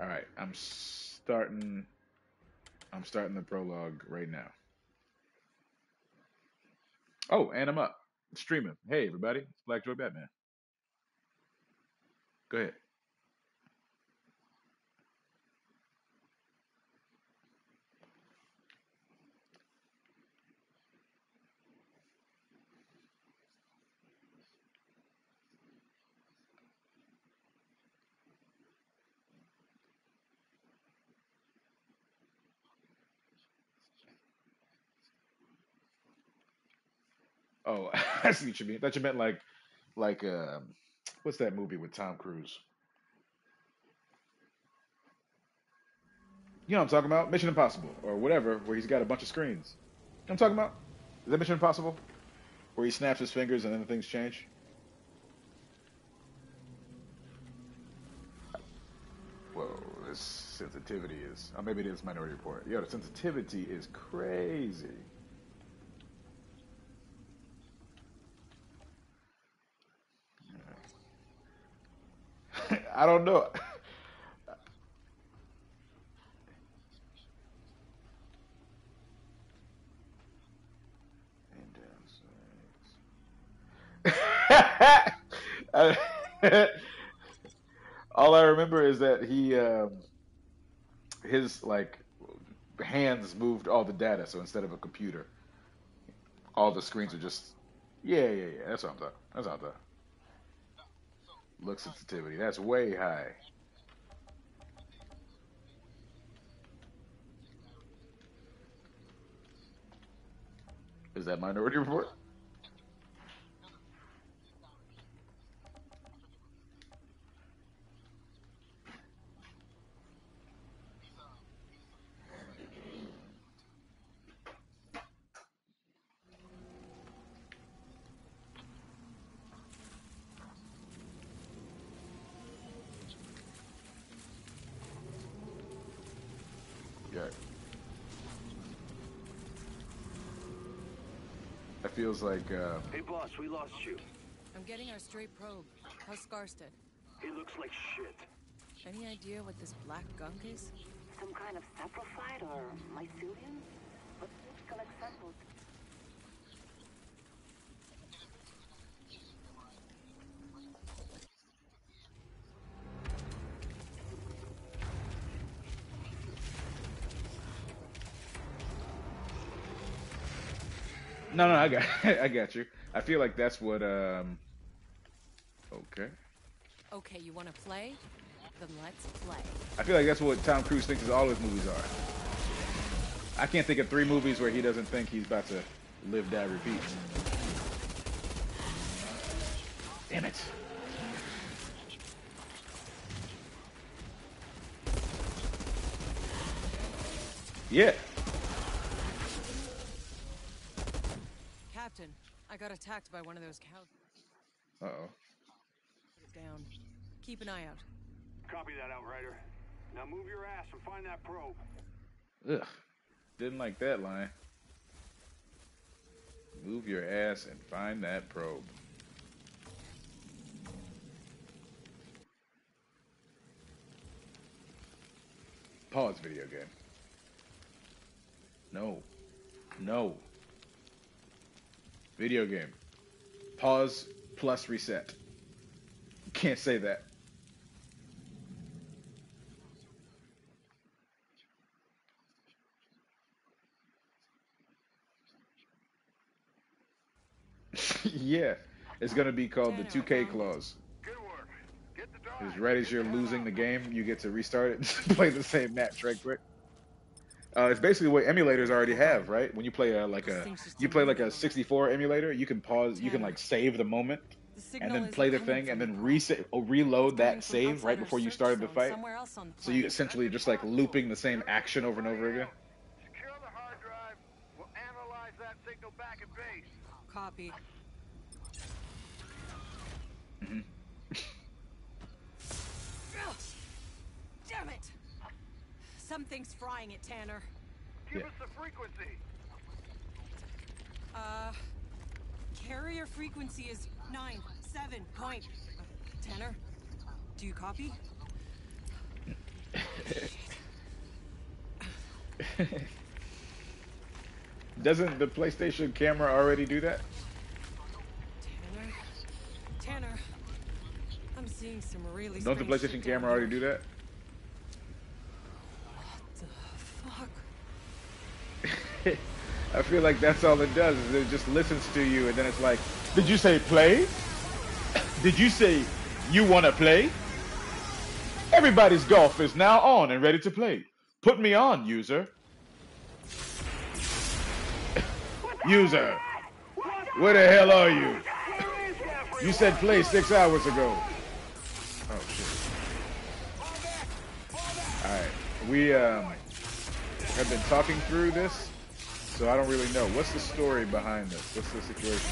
All right, I'm starting. I'm starting the prologue right now. Oh, and I'm up streaming. Hey, everybody, it's Black Joy Batman. Go ahead. Oh, I see what you mean. That you meant like, like, um, what's that movie with Tom Cruise? You know what I'm talking about? Mission Impossible or whatever, where he's got a bunch of screens. You know I'm talking about? Is that Mission Impossible? Where he snaps his fingers and then things change? Whoa, this sensitivity is. Oh, maybe it is Minority Report. Yo, the sensitivity is crazy. I don't know. All I remember is that he, um, his like hands moved all the data. So instead of a computer, all the screens are just. Yeah, yeah, yeah. That's what I'm talking. That's what I'm talking. Look sensitivity. That's way high. Is that Minority Report? Yeah. That feels like. Uh, Hey, boss, we lost you. I'm getting our straight probe. How's Scarsted? He looks like shit. Any idea what this black gunk is? Some kind of saprophyte or mycelium? But let's collect no, no, I got, I got you. I feel like that's what. Um. Okay. Okay, you want to play? Then let's play. I feel like that's what Tom Cruise thinks all his movies are. I can't think of three movies where he doesn't think he's about to live, die, repeat. Damn it. Yeah. Captain, I got attacked by one of those cows. Uh oh. Put it down. Keep an eye out. Copy that, Outrider. Now move your ass and find that probe. Ugh. Didn't like that line. Move your ass and find that probe. Pause video game. No. No. Video game. Pause plus reset. Can't say that. yeah. It's gonna be called the 2K clause. Good work. Get the drive. As right as you're losing the game, you get to restart it and play the same match right quick. Uh, it's basically what emulators already have, right? When you play a, like a you play like a 64 emulator, you can pause, you can like save the moment and then play the thing and then reset reload that save right before you started the fight. Somewhere else on the So you essentially just like looping the same action over and over again. Secure Something's frying it, Tanner. Give Yeah. us the frequency. Uh, carrier frequency is nine seven point. Uh, Tanner, do you copy? Doesn't the PlayStation camera already do that? Tanner. Tanner. I'm seeing some really. Don't the PlayStation camera already here. do that? What the fuck? I feel like that's all it does. Is it just listens to you, and then it's like, "Did you say play? Did you say you want to play? Everybody's golf is now on and ready to play. Put me on, user. user, where the hell are you? You said play six hours ago. Oh shit. All right, we um, have been talking through this, so I don't really know. What's the story behind this? What's the situation?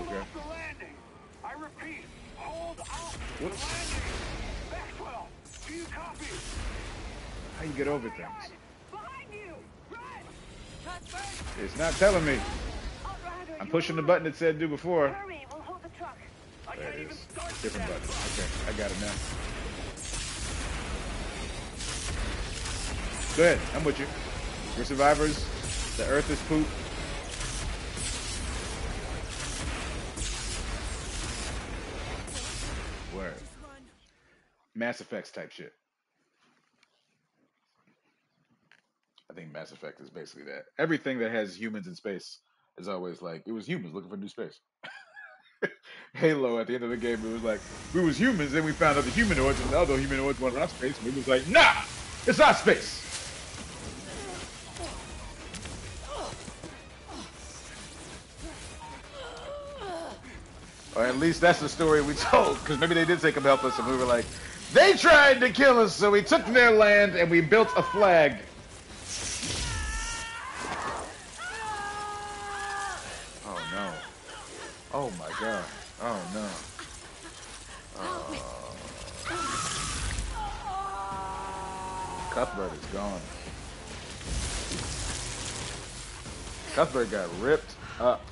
Okay. How you get over things? It's not telling me. I'm pushing the button it said do before we'll hold the truck. I There it is. Different button. Okay, I got it now. Go ahead. I'm with you. We're survivors. The earth is poop. Word. Mass Effects type shit. I think Mass Effect is basically that. Everything that has humans in space is always like it was humans looking for new space. Halo at the end of the game, it was like we was humans, then we found other humanoids, and the other humanoids wanted our space. And we was like, nah, it's our space. Or at least that's the story we told, because maybe they did say come help us, and we were like, they tried to kill us, so we took their land and we built a flag. Cuthbert got ripped up.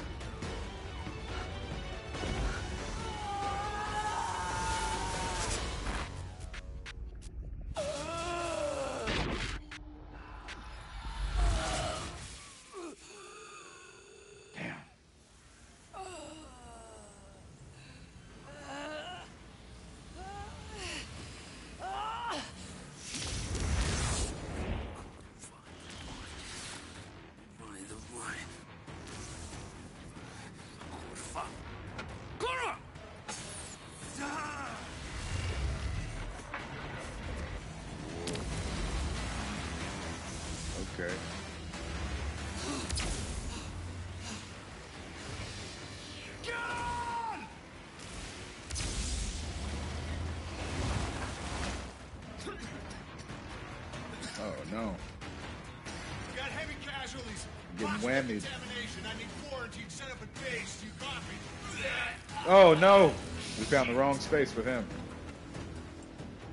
No! We found the wrong space with him.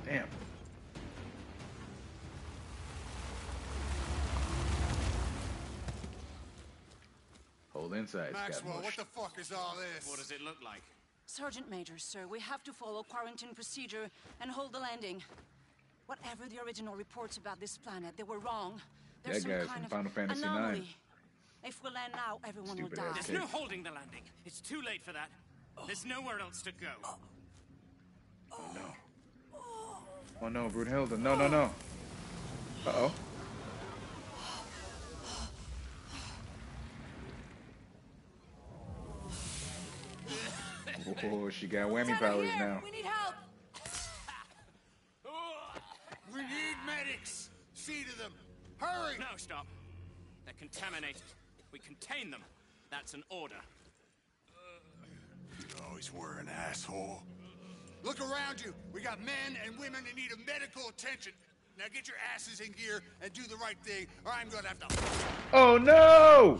Damn. Hold inside, Scott Maxwell, what the fuck is all this? What does it look like? Sergeant Major, sir, we have to follow quarantine procedure and hold the landing. Whatever the original reports about this planet, they were wrong. There's That some kind from of Final Fantasy IX. anomaly. If we land now, everyone Stupid will die. There's no holding the landing. It's too late for that. There's nowhere else to go. Oh no. Oh no, Brunhilde. No, no, no. Uh oh. Oh, she got whammy powers now. We need help! We need medics. See to them. Hurry! No, stop. They're contaminated. We contain them. That's an order. You always were an asshole. Look around you. We got men and women in need of medical attention. Now get your asses in gear and do the right thing, or I'm gonna have to. Oh no!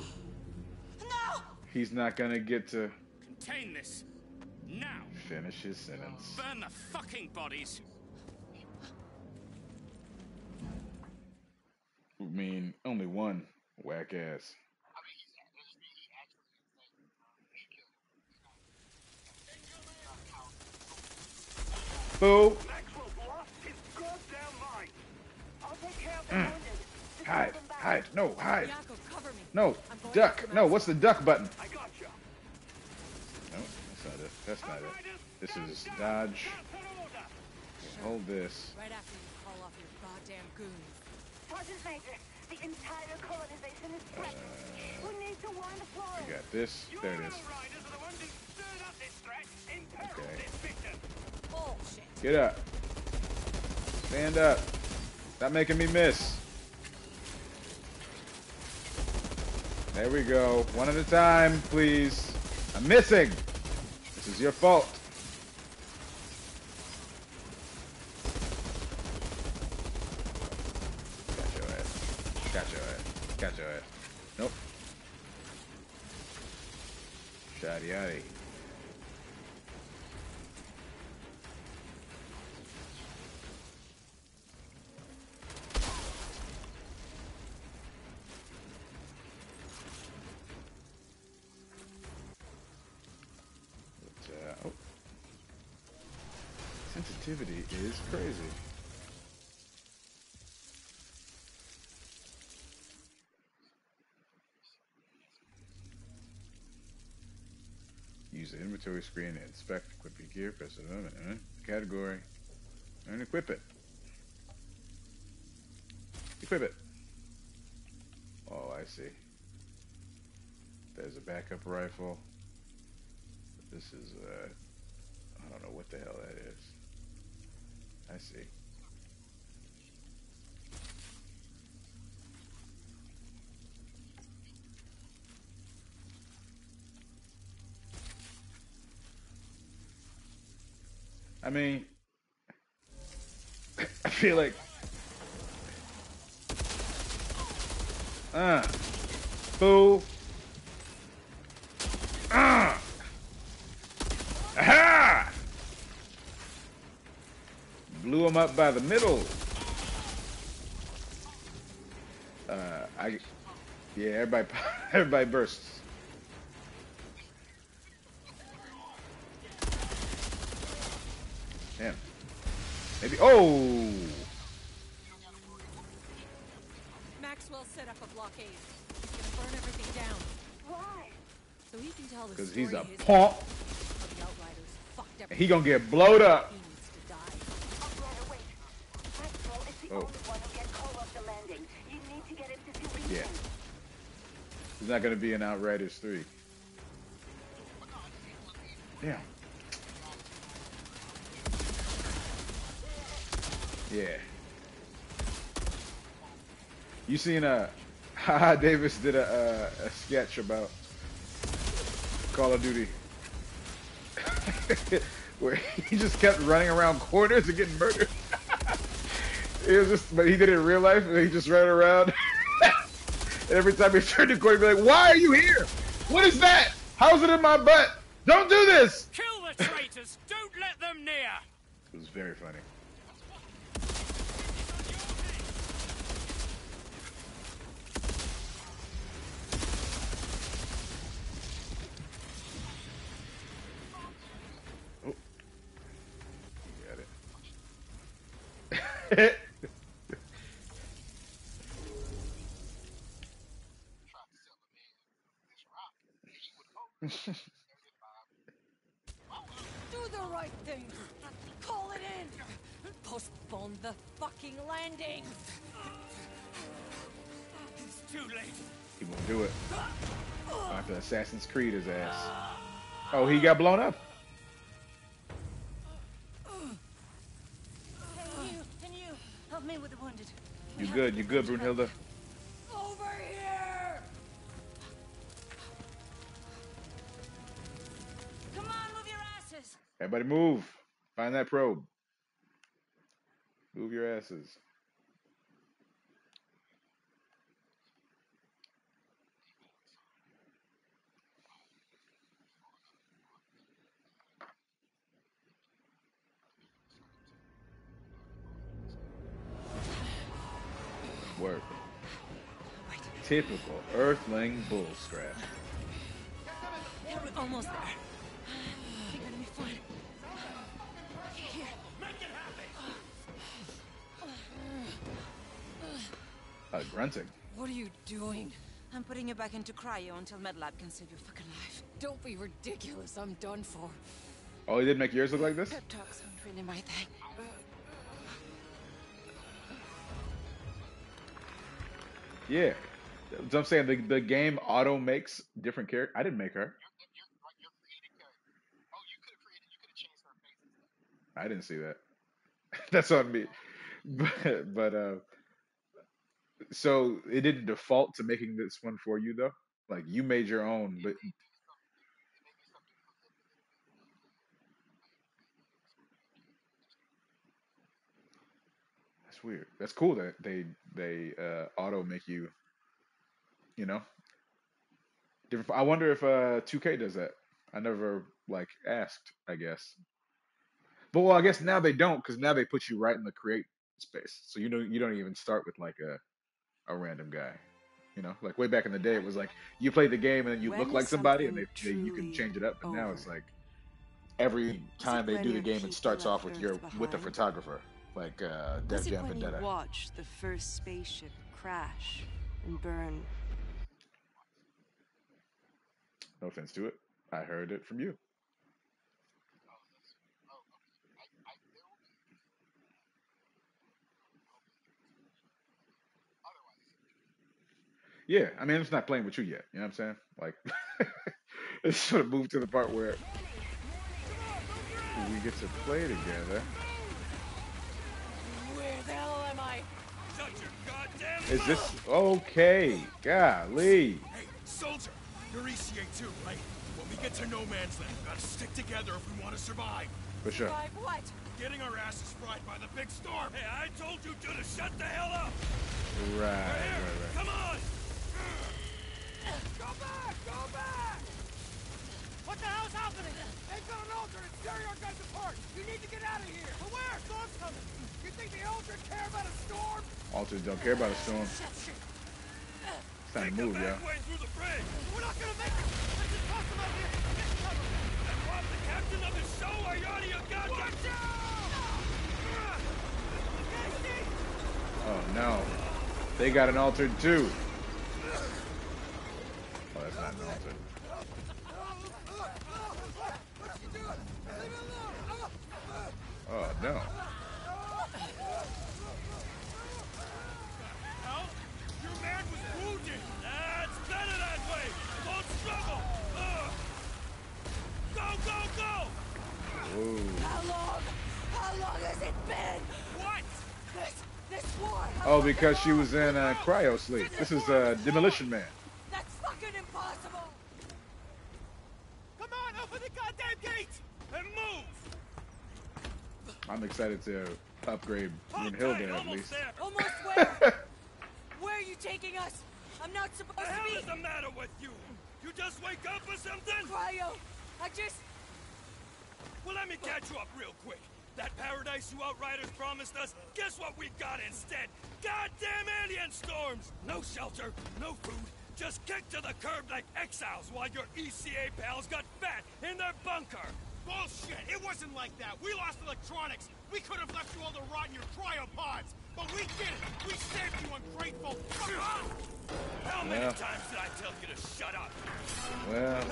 No! He's not gonna get to Contain this. Now. finish his sentence. Burn the fucking bodies. I mean, only one whack ass. Boo! Maxwell's lost his goddamn mind. I'll take care of the wounded. Just mm. mm. Hide, hold them back. hide, no, hide. Yako, cover me. No, I'm going duck. No, what's the duck button? I got you. No, that's not it. That's not it. This is dodge. Hold this. Right after you call off your goddamn goons. Sergeant Major, the entire colonization is uh, threatened. we need to warn the We Flores. got this. There it is. Get up. Stand up. Stop making me miss. There we go. One at a time, please. I'm missing. This is your fault. Is crazy. Use the inventory screen to inspect, equip your gear, press it on, uh, category, and equip it. Equip it. Oh, I see. There's a backup rifle. This is, uh, I don't know what the hell that is. I see. I mean, I feel like, uh, fool, him up by the middle. Uh, I, yeah, everybody, everybody bursts. Damn. Maybe. Oh! Maxwell set up a blockade. He's gonna burn everything down. Why? So he can tell the Because he's a his punk. how the Outriders fucked everything. He gonna get blowed up. He needs to die. Operator, wait. Maxwell is the Oh. only one who can call off the landing. You need to get him to see Yeah. reason. Not gonna be in Outriders 3. Damn. Yeah. You seen uh Haha Davis did a, uh, a sketch about Call of Duty where he just kept running around corners and getting murdered. it was just but he did it in real life and he just ran around every time he turned the corner be like, Why are you here? What is that? How's it in my butt? Don't do this! Kill the traitors! Don't let them near! It was very funny. Oh. Got it. Do the right thing. Call it in. Postpone the fucking landing. It's too late. He won't do it. I have to Assassin's Creed his ass. Oh, he got blown up. Can you, can you help me with the wounded? You good? You good, Brunhilde? Everybody move. Find that probe. Move your asses. Work. Typical Earthling bull scrap. Oh, Almost there. Uh, grunting. What are you doing? I'm putting you back into cryo until MedLab can save your fucking life. Don't be ridiculous. I'm done for. Oh, he did make yours look like this? Pep talks aren't really my thing. Yeah. So I'm saying the, the game auto makes different characters. I didn't make her. I didn't see that. That's on me. But but uh so it didn't default to making this one for you though? Like you made your own, but that's weird. That's cool that they they uh auto make you, you know, different. I wonder if uh 2K does that. I never like asked, I guess. But well, I guess now they don't because now they put you right in the create space. So you know you don't even start with like a a random guy. You know, like way back in the day, it was like you played the game and then you When look like somebody, and they, they you can change it up. But now it's like every time they do the game, it starts off with your with the photographer, like uh, Def Jam Vendetta. watched the first spaceship crash and burn? No offense to it, I heard it from you. Yeah, I mean, it's not playing with you yet. You know what I'm saying? Like, it's sort of moved to the part where we get to play together. Where the hell am I? Shut your goddamn Is this okay? Golly. Hey, soldier, you're ECA too, right? When we get to no man's land, we gotta stick together if we want to survive. For sure. Survive what? Getting our asses fried by the big storm. Hey, I told you two to shut the hell up! Right, Here, right, right. come on! Go back! Go back! What the hell's happening? They've got an Altered and tearing our guys apart! You need to get out of here! But where? Storm's coming! You think the Altered care about a storm? Alters don't care about a storm. Shit, shit! It's time Take to move, back yo. way through the bridge! We're not gonna make it! Let's just toss them out here! Get cover! And Rob, the captain of the show, are you out of your goddamn... Watch out! Ah! Casey! Oh no. They got an altered too. Oh, that's not an altered. What's she doing? Leave it alone! Oh no. Hell, your man was wounded! That's better that way! Don't struggle! Ugh. Go, go, go! Whoa. How long? How long has it been? What? This, this war. Oh, because she was in uh, cryo sleep. This is uh, Demolition Man. That's fucking impossible. Come on, open the goddamn gates! And move! I'm excited to upgrade Hold Brunhilde tight, at least. there! Almost where? where are you taking us? I'm not supposed The to hell be. is the matter with you? You just wake up or something? Cryo. I just. Well, let me catch you up real quick. That paradise you outriders promised us, guess what we got instead? Goddamn alien storms! No shelter, no food, just kicked to the curb like exiles while your ECA pals got fat in their bunker. Bullshit! It wasn't like that. We lost electronics. We could have left you all to rot in your cryopods. But we did it. We saved you, ungrateful. How many Yeah. times did I tell you to shut up? Well,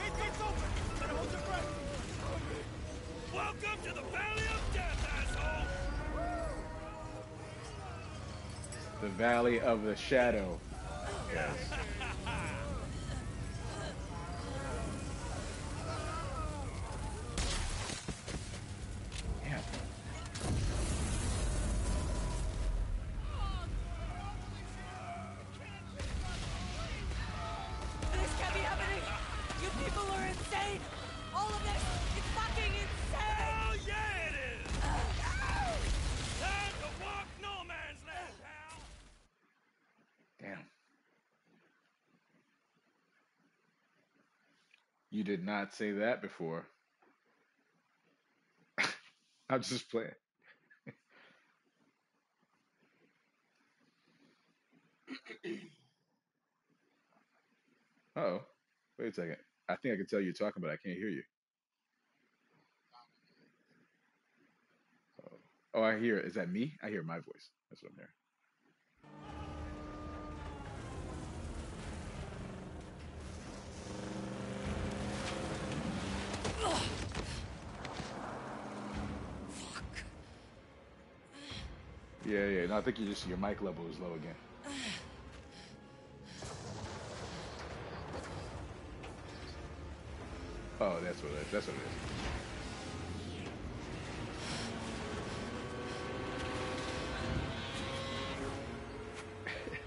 Gate, gates open! Better hold your breath! Welcome to the Valley of Death, asshole! the Valley of the Shadow. Yes. You did not say that before. I'm just playing. Oh. Wait a second. I think I can tell you're talking, but I can't hear you. Oh, oh I hear. Is that me? I hear my voice. That's what I'm hearing. Yeah, yeah. No, I think you just your mic level is low again. Oh, that's what it is. That's what it is.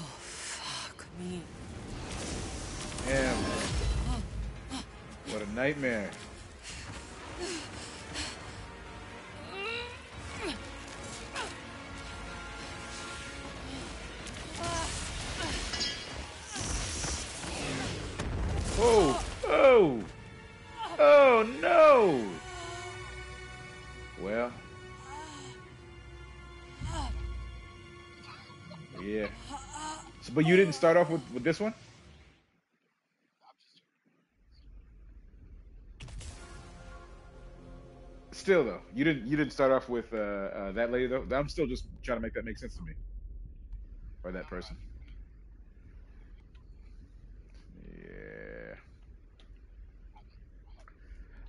Oh fuck me. Damn. What a nightmare. But you didn't start off with, with this one? Still though, you didn't you didn't start off with uh, uh, that lady though. I'm still just trying to make that make sense to me, or that person. Yeah,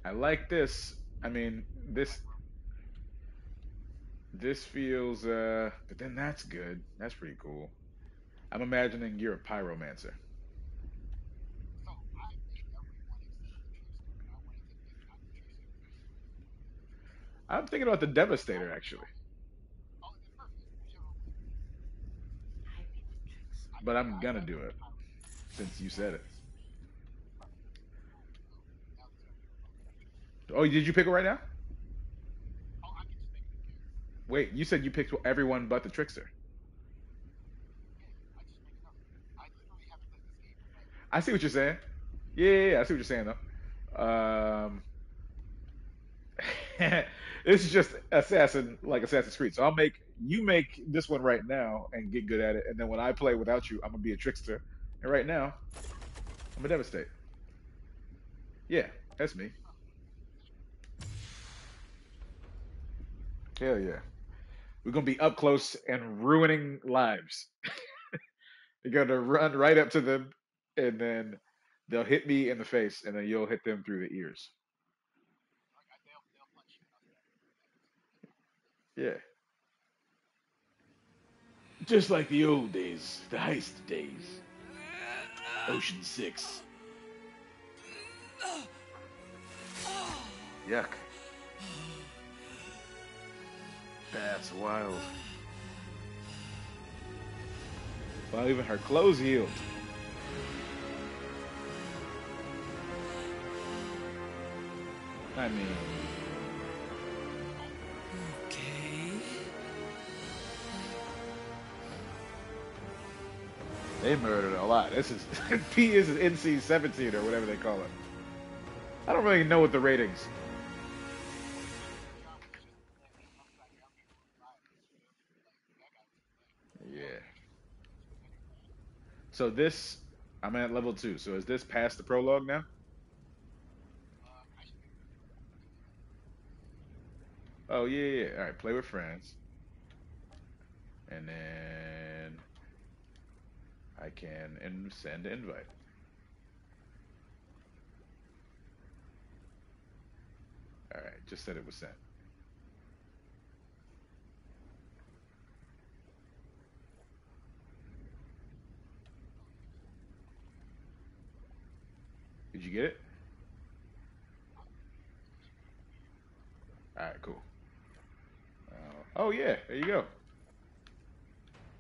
I like this. I mean, this this feels. uh But then that's good. That's pretty cool. I'm imagining you're a pyromancer. I'm thinking about the Devastator actually, but I'm gonna do it since you said it. Oh, did you pick it right now? Wait, you said you picked everyone but the Trickster. I see what you're saying. Yeah, yeah, yeah, I see what you're saying though. Um, this is just assassin like Assassin's Creed. So I'll make you make this one right now and get good at it, and then when I play without you, I'm gonna be a trickster. And right now, I'm a devastate. Yeah, that's me. Hell yeah. We're gonna be up close and ruining lives. You're gonna run right up to them, and then they'll hit me in the face, and then you'll hit them through the ears. Yeah. Just like the old days, the heist days. Ocean Six. Yuck. That's wild. Well, even her clothes healed. I mean, Okay. they murdered a lot. This is P is NC seventeen or whatever they call it. I don't really know what the ratings. Yeah. So this, I'm at level two. So is this past the prologue now? Oh yeah, yeah. All right, play with friends, and then I can send an invite. All right, just said it was sent. Did you get it? All right, cool. Oh yeah, there you go.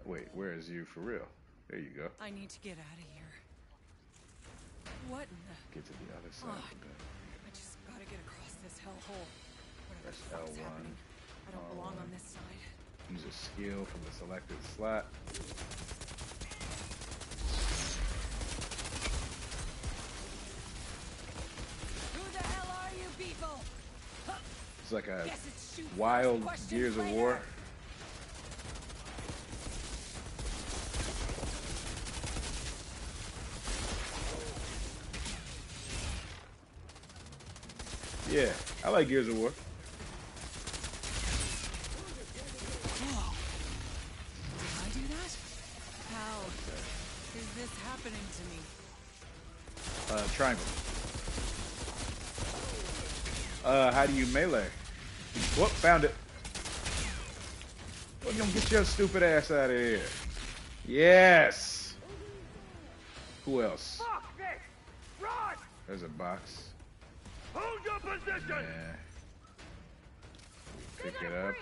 Wait, where is you for real? There you go. I need to get out of here. What in the... Get to the other side. Oh, of the bed. I just gotta get across this hellhole. Press the fuck's L1, happening. I don't belong on this side. Use a skill from the selected slot. Who the hell are you people? It's like a wild Gears of War. Yeah, I like Gears of War. Uh, triangle. Uh, how do you melee? Whoop, found it. Well, don't get your stupid ass out of here. Yes. Who else? Fuck this! Run! There's a box. Hold your position! Yeah. Pick it up.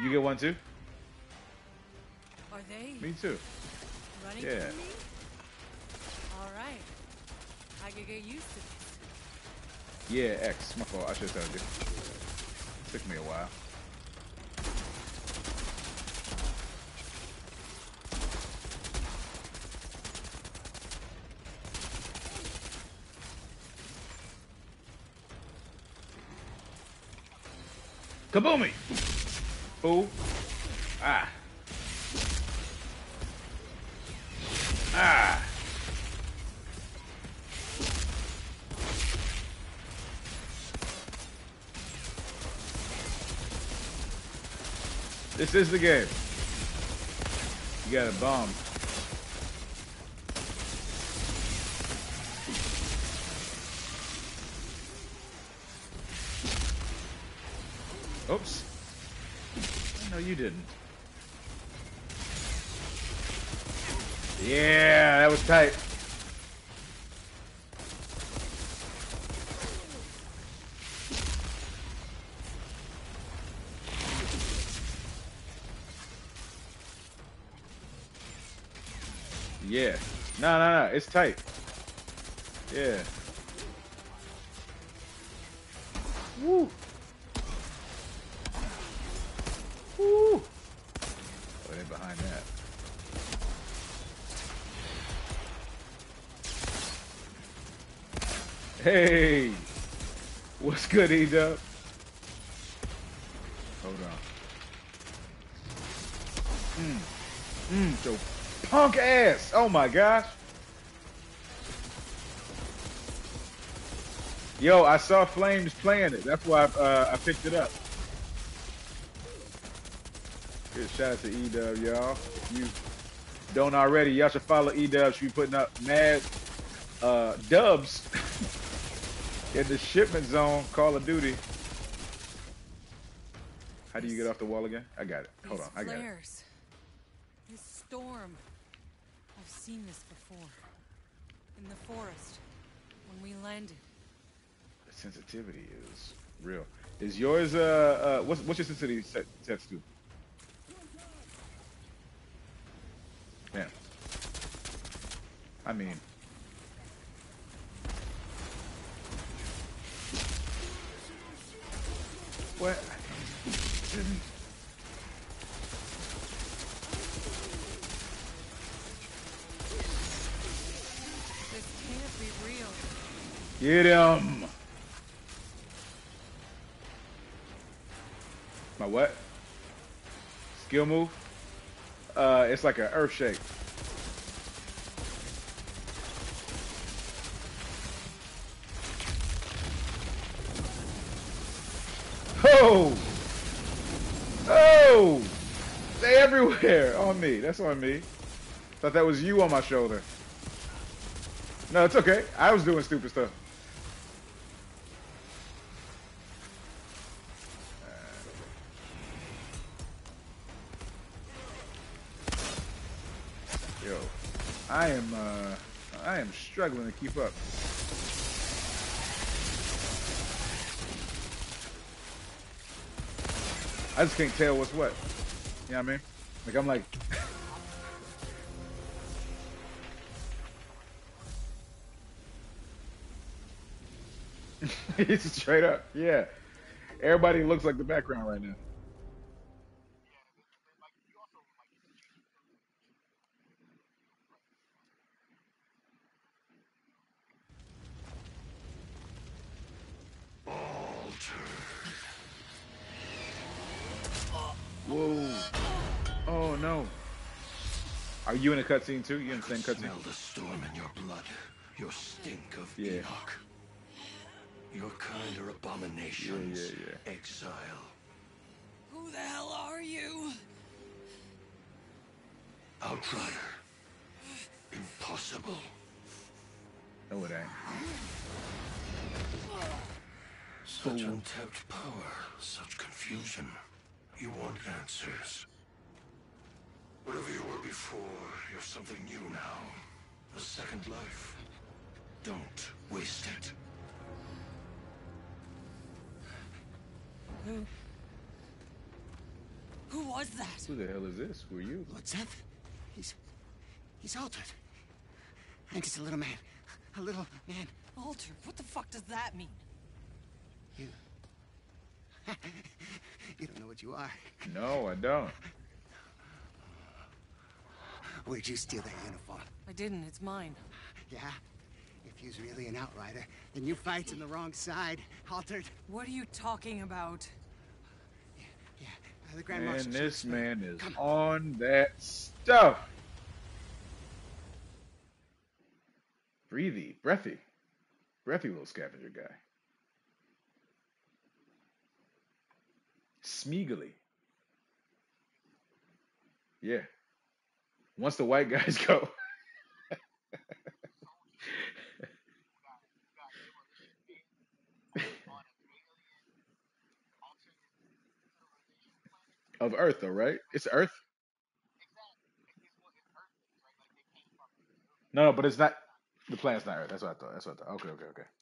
You get one too? Are they Me too. running Yeah. from me? All right. I could get used to this. Yeah, X. My fault. I should have told you. Took me a while. Kaboomy! Ah. Ah. This is the game. You got a bomb. Oops. No, you didn't. Yeah, that was tight. Yeah. No, no, no. It's tight. Yeah. Woo. Woo. Oh, they're behind that. Hey. What's good, E-Dub? Hold on. Mm. Mm, your punk ass. Oh my gosh. Yo, I saw Flames playing it. That's why I, uh, I picked it up. Good shout out to E-Dub, y'all. If you don't already, y'all should follow E-Dub. She be putting up mad uh, dubs in the shipment zone, Call of Duty. How do you get off the wall again? I got it. Hold These on, I got it. This storm. I've seen this before. In the forest. When we landed. Sensitivity is real. Is yours uh, uh what's what's your sensitivity set set to? Yeah. I mean What? This can't be real. Get him. What? Skill move? Uh, it's like an earth shake. Oh! Oh! They everywhere on me. That's on me. Thought that was you on my shoulder. No, it's okay. I was doing stupid stuff. Am struggling to keep up. I just can't tell what's what. You know what I mean? Like I'm like He's straight up. Yeah. Everybody looks like the background right now. Whoa. Oh no. Are you in a cutscene too? You in the same cutscene? Smell the storm in your blood. Your stink of Yeah. Enoch. Your kind are abominations. Yeah, yeah, Exile. Who the hell are you? Outrider. Impossible. No, it ain't. Such untapped power, such confusion. You want answers. Whatever you were before, you're something new now. A second life. Don't waste it. Who? Who was that? Who the hell is this? Who are you? Lord Seth, he's... he's altered. And he's a little man. A little man. Altered? What the fuck does that mean? You... you don't know what you are. No, I don't. Where'd you steal that uniform? I didn't. It's mine. Yeah? If you's really an outrider, then you fight in the wrong side. Altered. What are you talking about? Yeah, uh, the Grand Man, Marshal. this man is Come. on that stuff. Breathy, breathy, breathy little scavenger guy. Smeagly. Yeah. Once the white guys go. of Earth, though, right? It's Earth. No, no, but it's not. The planet's not Earth. That's what I thought. That's what I thought. Okay, okay, okay.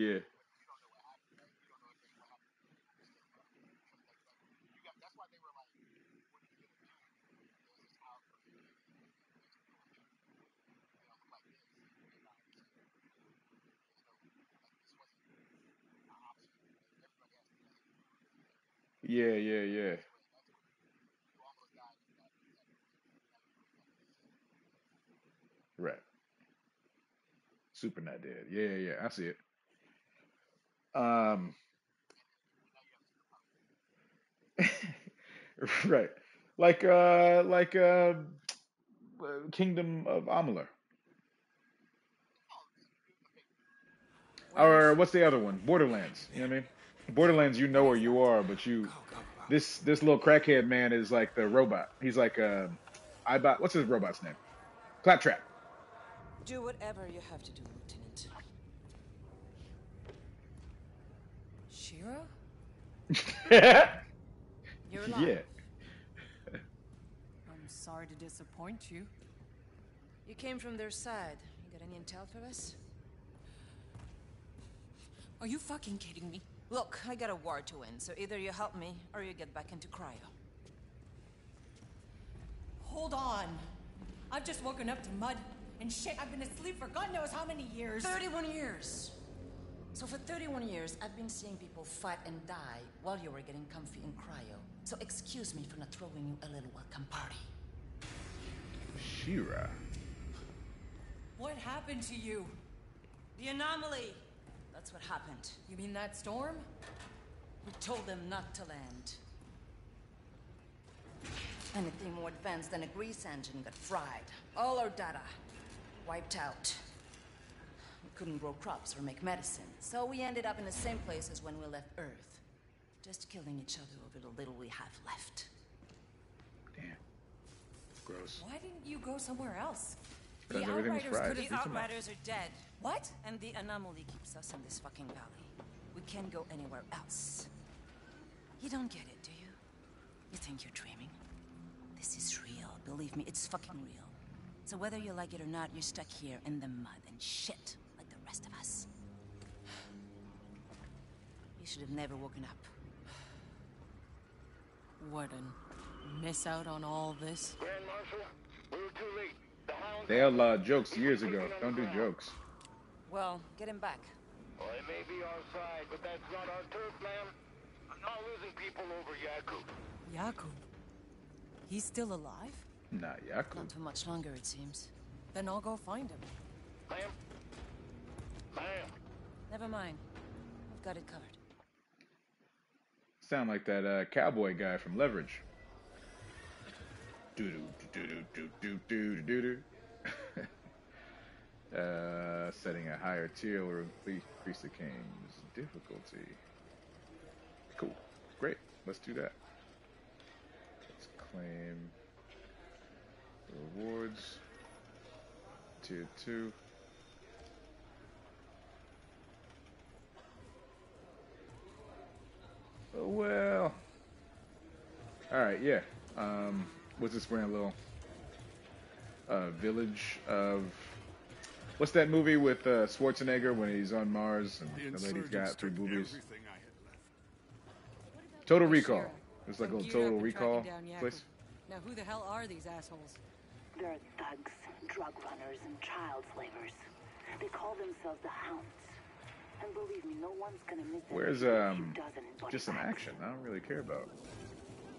Yeah. Yeah, yeah, yeah. Right. Super not dead. Yeah, yeah, yeah. I see it. Um, right. Like uh like uh Kingdom of Amalur. Or what's the other one? Borderlands. You know what I mean? Borderlands, you know where you are, but you this this little crackhead man is like the robot. He's like uh I Ibot what's his robot's name? Claptrap. Do whatever you have to do, Lieutenant. Shira? yeah. You're alive. Yeah. I'm sorry to disappoint you. You came from their side. You got any intel for us? Are you fucking kidding me? Look, I got a war to win, so either you help me or you get back into cryo. Hold on. I've just woken up to mud and shit. I've been asleep for God knows how many years. 31 years! So for 31 years, I've been seeing people fight and die while you were getting comfy in cryo. So excuse me for not throwing you a little welcome party. Shira. What happened to you? The anomaly! That's what happened. You mean that storm? We told them not to land. Anything more advanced than a grease engine got fried. All our data wiped out. We couldn't grow crops or make medicine, so we ended up in the same place as when we left Earth. Just killing each other over the little we have left. Damn. Gross. Why didn't you go somewhere else? Because everything was fried. could The have. Eat them up. Outriders are dead. What? And the anomaly keeps us in this fucking valley. We can't go anywhere else. You don't get it, do you? You think you're dreaming? This is real. Believe me, it's fucking real. So whether you like it or not, you're stuck here in the mud and shit like the rest of us. You should have never woken up. What an miss out on all this. Grand Marshal, we were too late. The hounds They allowed jokes years ago. Don't do jokes. Well, get him back. Well, it may be our side, but that's not our turf, ma'am. I'm not losing people over Jakub. Jakub. He's still alive? Not Jakub. Not for much longer, it seems. Then I'll go find him. Ma'am? Never mind. I've got it covered. Sound like that uh, cowboy guy from Leverage. Doo doo doo doo doo doo doo doo. Uh, setting a higher tier will increase the game's difficulty. Cool. Great. Let's do that. Let's claim rewards. Tier 2. Oh, well. Alright, yeah. Um, what's this brand little uh, village of What's that movie with uh, Schwarzenegger when he's on Mars and the, lady's got three boobies? Total Recall. It's like a I'm little Total up for tracking Recall place. Now who the hell are these assholes? They're thugs, drug runners, and child slavers. They call themselves the Hounds. And believe me, no one's gonna miss them Where's um just some action? I don't really care about.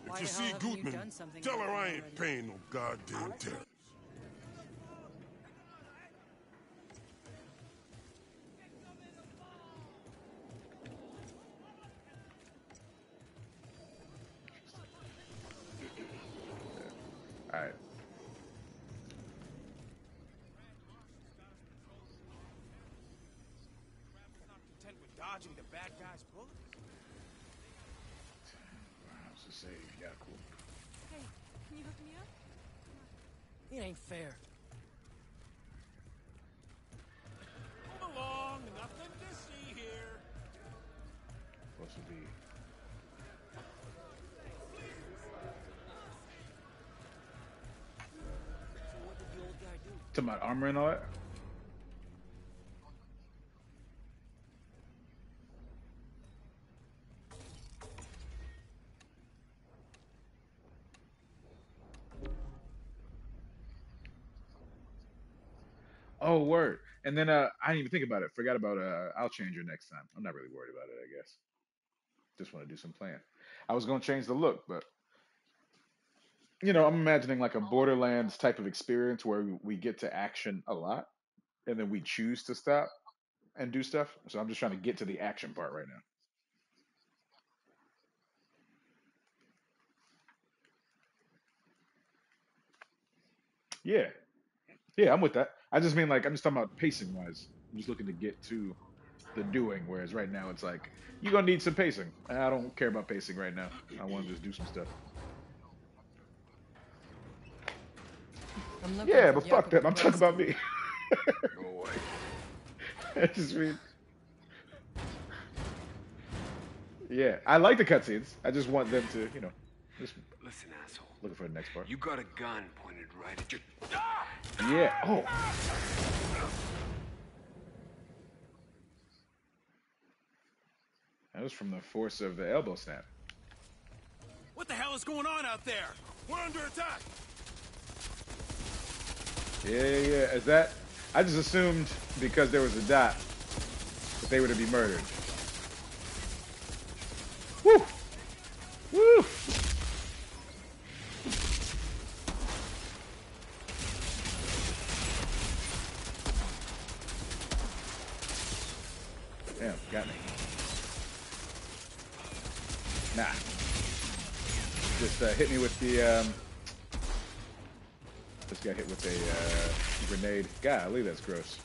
Why If you see hell you Gutman, tell her I ain't paying no goddamn attention. All right. Not content with dodging the bad guy's bullets. How's to save Yaku? Hey, can you hook me up? It ain't fair. Move along, nothing to see here. Supposed to be. So what did the old guy do? Talking about armor and all that. Oh, word. And then uh, I didn't even think about it. Forgot about uh, I'll change her next time. I'm not really worried about it. I guess. Just want to do some playing. I was gonna change the look, but you know, I'm imagining like a Borderlands type of experience where we get to action a lot, and then we choose to stop and do stuff. So I'm just trying to get to the action part right now. Yeah, yeah, I'm with that. I just mean like I'm just talking about pacing wise. I'm just looking to get to the doing, whereas right now it's like you're gonna need some pacing. And I don't care about pacing right now. I want to just do some stuff. I'm Yeah, but fuck Yaku them. I'm talking about me. Go away. I just mean, yeah, I like the cutscenes. I just want them to, you know, just Listen, asshole. Looking for the next part. You got a gun pointed right at your. Yeah. Oh. That was from the force of the elbow snap. What the hell is going on out there? We're under attack. Yeah, yeah, yeah. Is that? I just assumed because there was a dot that they were to be murdered. Woo! Woo! Damn, got me. Nah. Just uh, hit me with the um, just got hit with a uh, grenade. Golly, that's gross.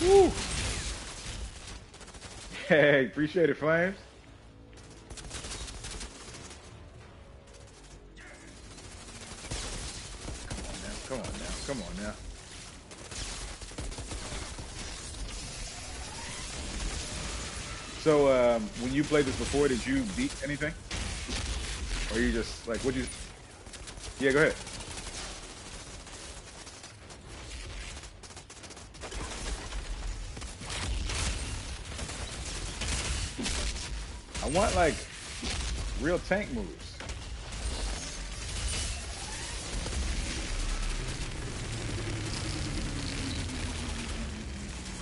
Woo! Hey, appreciate it, Flames. you played this before, did you beat anything? Or you just like Would you? Yeah, go ahead. I want like real tank moves.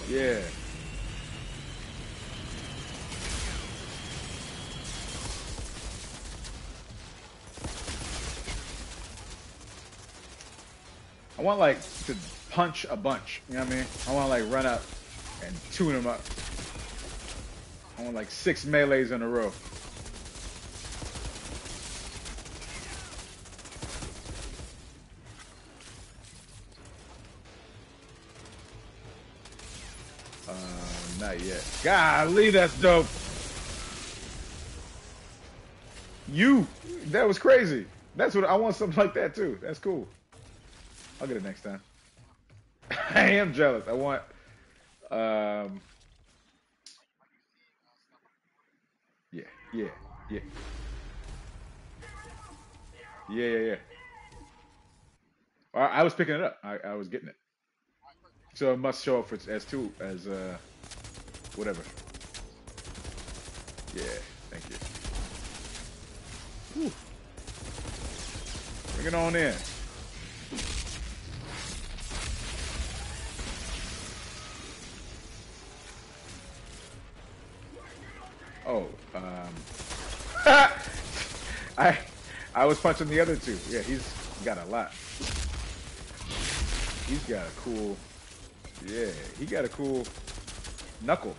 Yeah. I want like to punch a bunch. You know what I mean? I want to like run up and tune them up. I want like six melees in a row. Uh, not yet. Golly, that's dope. You, that was crazy. That's what I want. Something like that too. That's cool. I'll get it next time. I am jealous. I want. Um. Yeah, yeah, yeah. Yeah, yeah, yeah. I, I was picking it up. I, I was getting it. So it must show up for, as two, as uh, whatever. Yeah, thank you. Whew. Bring it on in. Was punching the other two. Yeah, he's got a lot. He's got a cool. Yeah, he got a cool knuckle.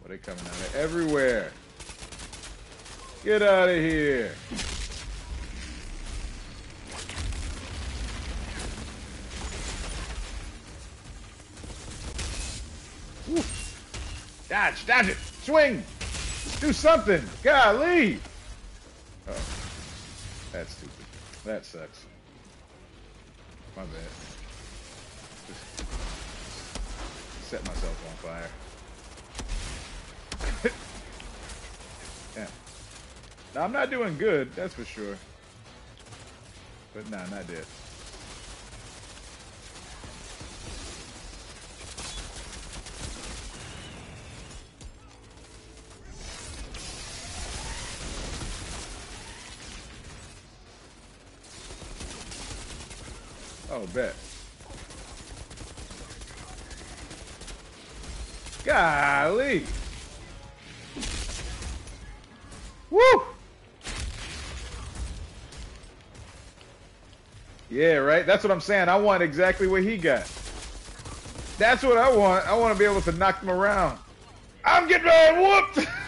What are they coming out of everywhere? Get out of here. Woo. Dodge, dodge it, swing, do something. Golly. Oh, that's stupid. That sucks. My bad. Just set myself on fire. yeah. Now I'm not doing good, that's for sure. But nah, not dead. That's what I'm saying. I want exactly what he got. That's what I want. I want to be able to knock them around. I'm getting whooped!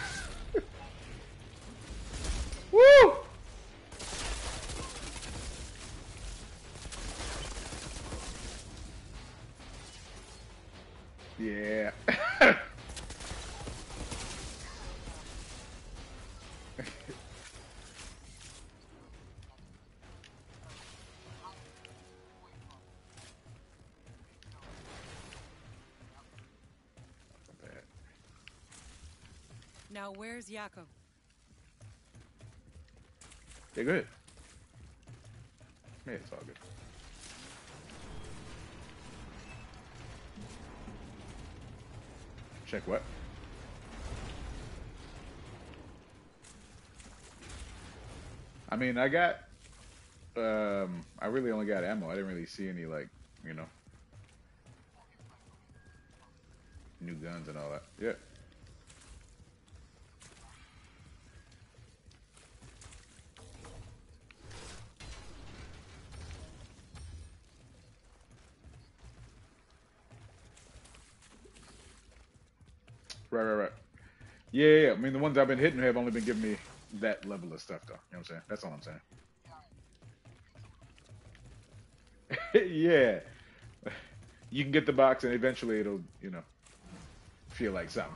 Now where's Jakub? Yeah, good. Yeah, it's all good. Check what? I mean, I got. Um, I really only got ammo. I didn't really see any like, I mean, the ones I've been hitting have only been giving me that level of stuff, though. You know what I'm saying? That's all I'm saying. yeah. You can get the box, and eventually it'll, you know, feel like something.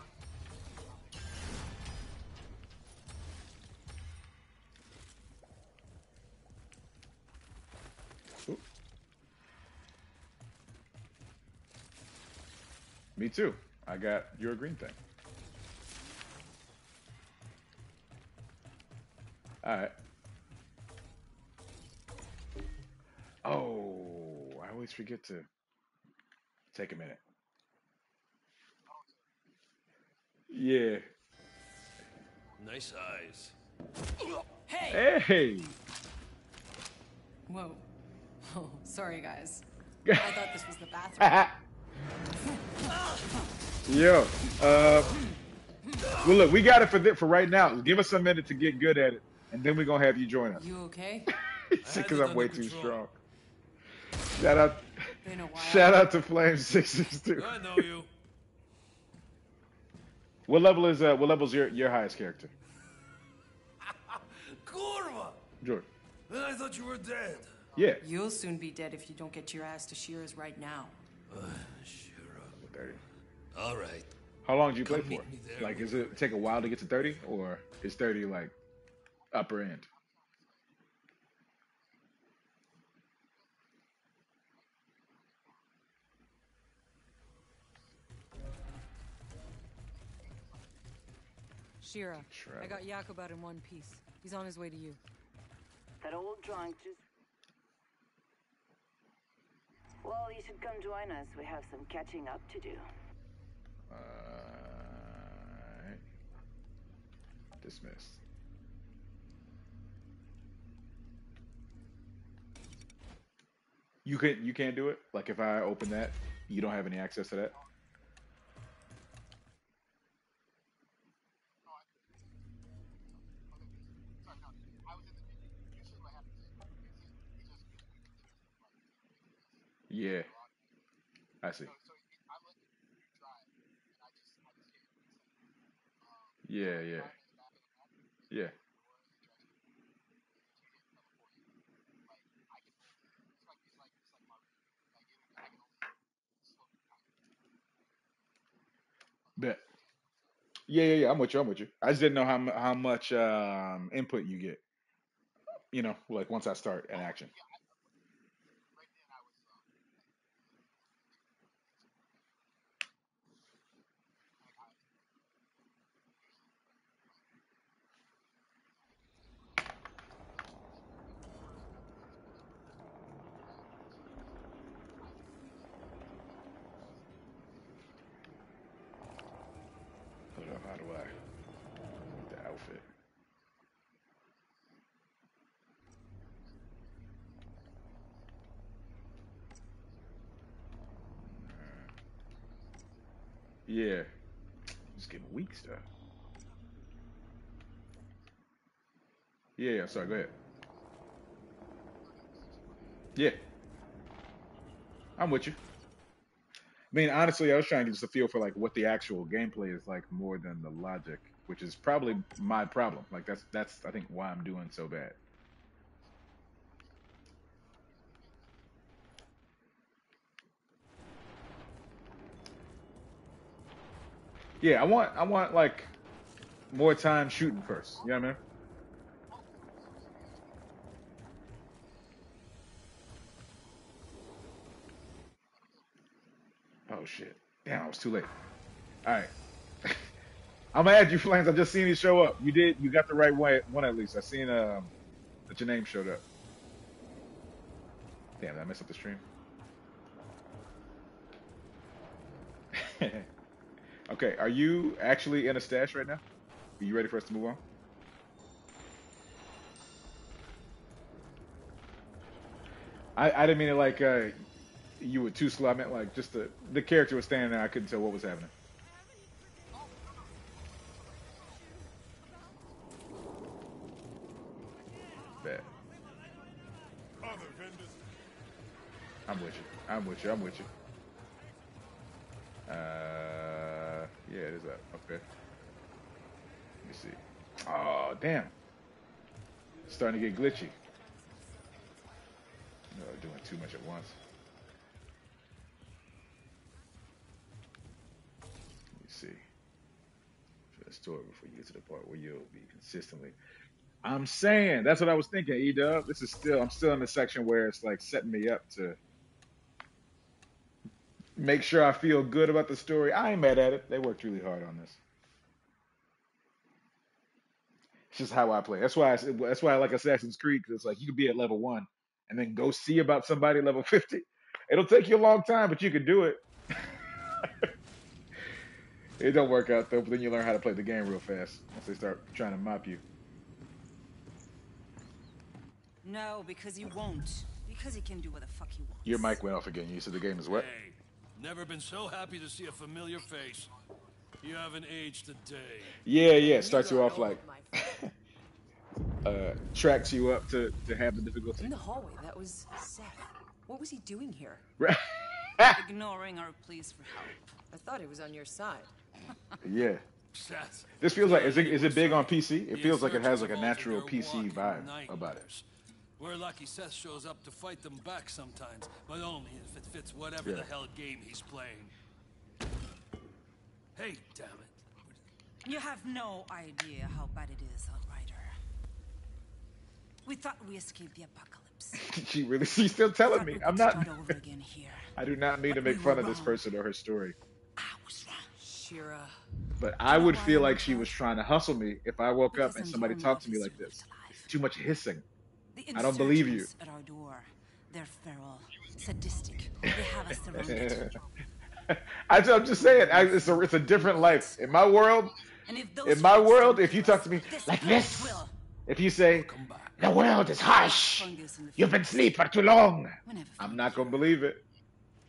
Me too. I got your green thing. All right. Oh, I always forget to take a minute. Yeah. Nice eyes. Hey! Hey. Whoa. Oh, sorry, guys. I thought this was the bathroom. Yo. Uh. Well, look, we got it for th- for right now. Give us a minute to get good at it, and then we're gonna have you join us. You okay? Because I'm way too strong. Shout out. Been a while. Shout out to Flame six six two. I know you. What level is uh? What level is your your highest character? Kurva! George. Then I thought you were dead. Yeah. You'll soon be dead if you don't get your ass to Shira's right now. Shira, Thirty. All right. How long do you play for? meet me there Like, when is it take a while to get to thirty, or is thirty like upper end? Shira, I got Jakub out in one piece. He's on his way to you. That old drunk just. Well, you should come join us. We have some catching up to do. Alright. Dismissed. You can you can't do it. Like if I open that, you don't have any access to that. Yeah, I see. Yeah, yeah, yeah. Bet. Yeah, yeah, yeah. I'm with you. I'm with you. I just didn't know how how much um, input you get. You know, like once I start an action. Hold up. How do I the outfit? Yeah. Just getting weak stuff. Yeah, yeah, sorry, go ahead. Yeah. I'm with you. I mean, honestly, I was trying to get just a feel for like what the actual gameplay is like more than the logic, which is probably my problem. Like that's that's I think why I'm doing so bad. Yeah, I want I want like more time shooting first. You know what I mean? Oh shit. Damn, I was too late. Alright. I'm gonna add you flames. I just seen you show up. You did you got the right way one at least. I seen um that your name showed up. Damn, did I mess up the stream? okay, are you actually in a stash right now? Are you ready for us to move on? I, I didn't mean it like uh, you were too slow. I meant like just the the character was standing there. I couldn't tell what was happening. Bad. I'm with you. I'm with you. I'm with you. Uh, yeah, it is up. Okay. Let me see. Oh, damn. Starting to get glitchy. No, doing too much at once. Let me see. For the story before you get to the part where you'll be consistently. I'm saying that's what I was thinking, E Dub. This is still I'm still in the section where it's like setting me up to make sure I feel good about the story. I ain't mad at it. They worked really hard on this. It's just how I play. That's why I, that's why I like Assassin's Creed because it's like you could be at level one and then go see about somebody level fifty. It'll take you a long time, but you can do it. it don't work out though, but then you learn how to play the game real fast once they start trying to mop you. No, because he won't. Because he can do what the fuck he wants. Your mic went off again. You said the game is what? Hey, never been so happy to see a familiar face. You haven't aged a day. Yeah, yeah. It starts you off like uh tracks you up to to have the difficulty. In the hallway, that was Seth. What was he doing here? Ignoring our pleas for help. I thought he was on your side. Yeah. This feels like is it is it big on PC? It feels like it has like a natural PC vibe about it. We're lucky Seth shows up to fight them back sometimes, but only if it fits whatever Yeah. the hell game he's playing. Hey, damn it. You have no idea how bad it is, Outrider. We thought we escaped the apocalypse. she really she's still telling me. I'm not over again here. I do not mean to make fun of this person or her story. Shira. But I would feel like she was trying to hustle me if I woke up and somebody talked to me like this. It's too much hissing. I don't believe you. At our door. They're feral, sadistic. They have us surrounded. I, am just saying, I, it's a it's a different life. In my world, And if those in my world, if you talk to me like this, will. if you say the world is harsh, you've been asleep for too long, I'm not gonna believe it.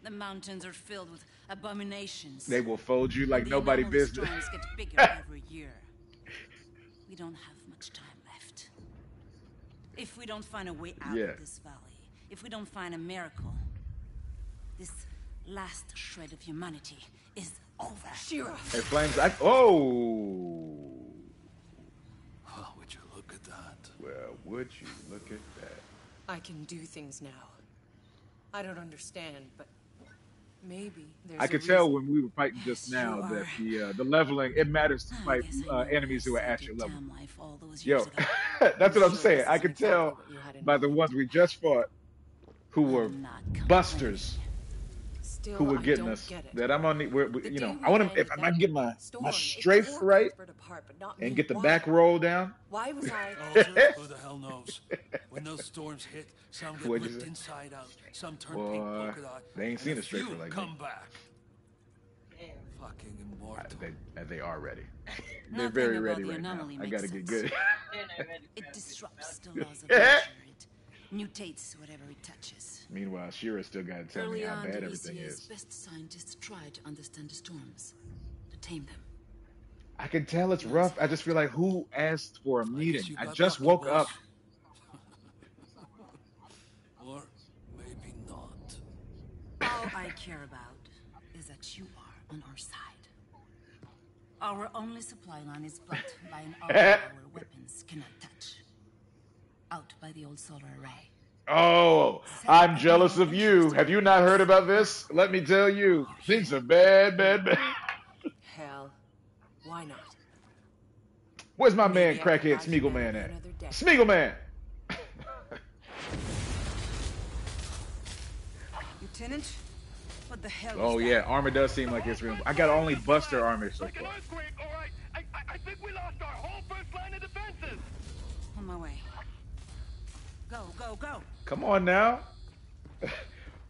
The mountains are filled with abominations. They will fold you like the nobody anomalous business. storms get bigger every year. We don't have much time left. If we don't find a way out Yeah. of this valley, if we don't find a miracle, this last shred of humanity is over. Shira. Hey, flames! I, oh, Oh, would you look at that? well, would you look at that? I can do things now. I don't understand, but maybe there's I could tell reason. when we were fighting just now that the uh, the leveling it matters to fight uh, enemies who are at your level. Yo, that's what I'm saying. I could tell by the ones we just fought who were busters Still, who were getting us. get. That I'm on the, we're, we- The you know, I want to if I that can get my storm, my strafe right apart, but not and get the Why? back roll down. Why was I? Oh, who the hell knows? When those storms hit, some get What'd ripped inside out, some turn Boy, pink polka dot. they ain't seen a a strafer few like me. come back. Fucking immortal. They, they are ready. They're Nothing very ready the right now. I gotta get good. It disrupts the laws of nature. It mutates whatever it touches. Meanwhile, Shira still gotta tell me Early how on, bad the everything ECA's is. best scientists tried to understand the storms, to tame them. I can tell it's rough. I just feel like who asked for a meeting? you I just woke up. Or maybe not. All I care about is that you are on our side. Our only supply line is blocked by an army our weapons cannot touch. Out by the old solar array. Oh, I'm jealous of you. Have you not heard about this? Let me tell you, things are bad, bad, bad. Hell, why not? Where's my man, I crackhead buy Smeagol you Man at? day. Smeagol Man. Lieutenant? What the hell Oh was yeah, that? armor does seem like it's real. I got only Buster armor so far. On my way. Go, go, go. Come on now.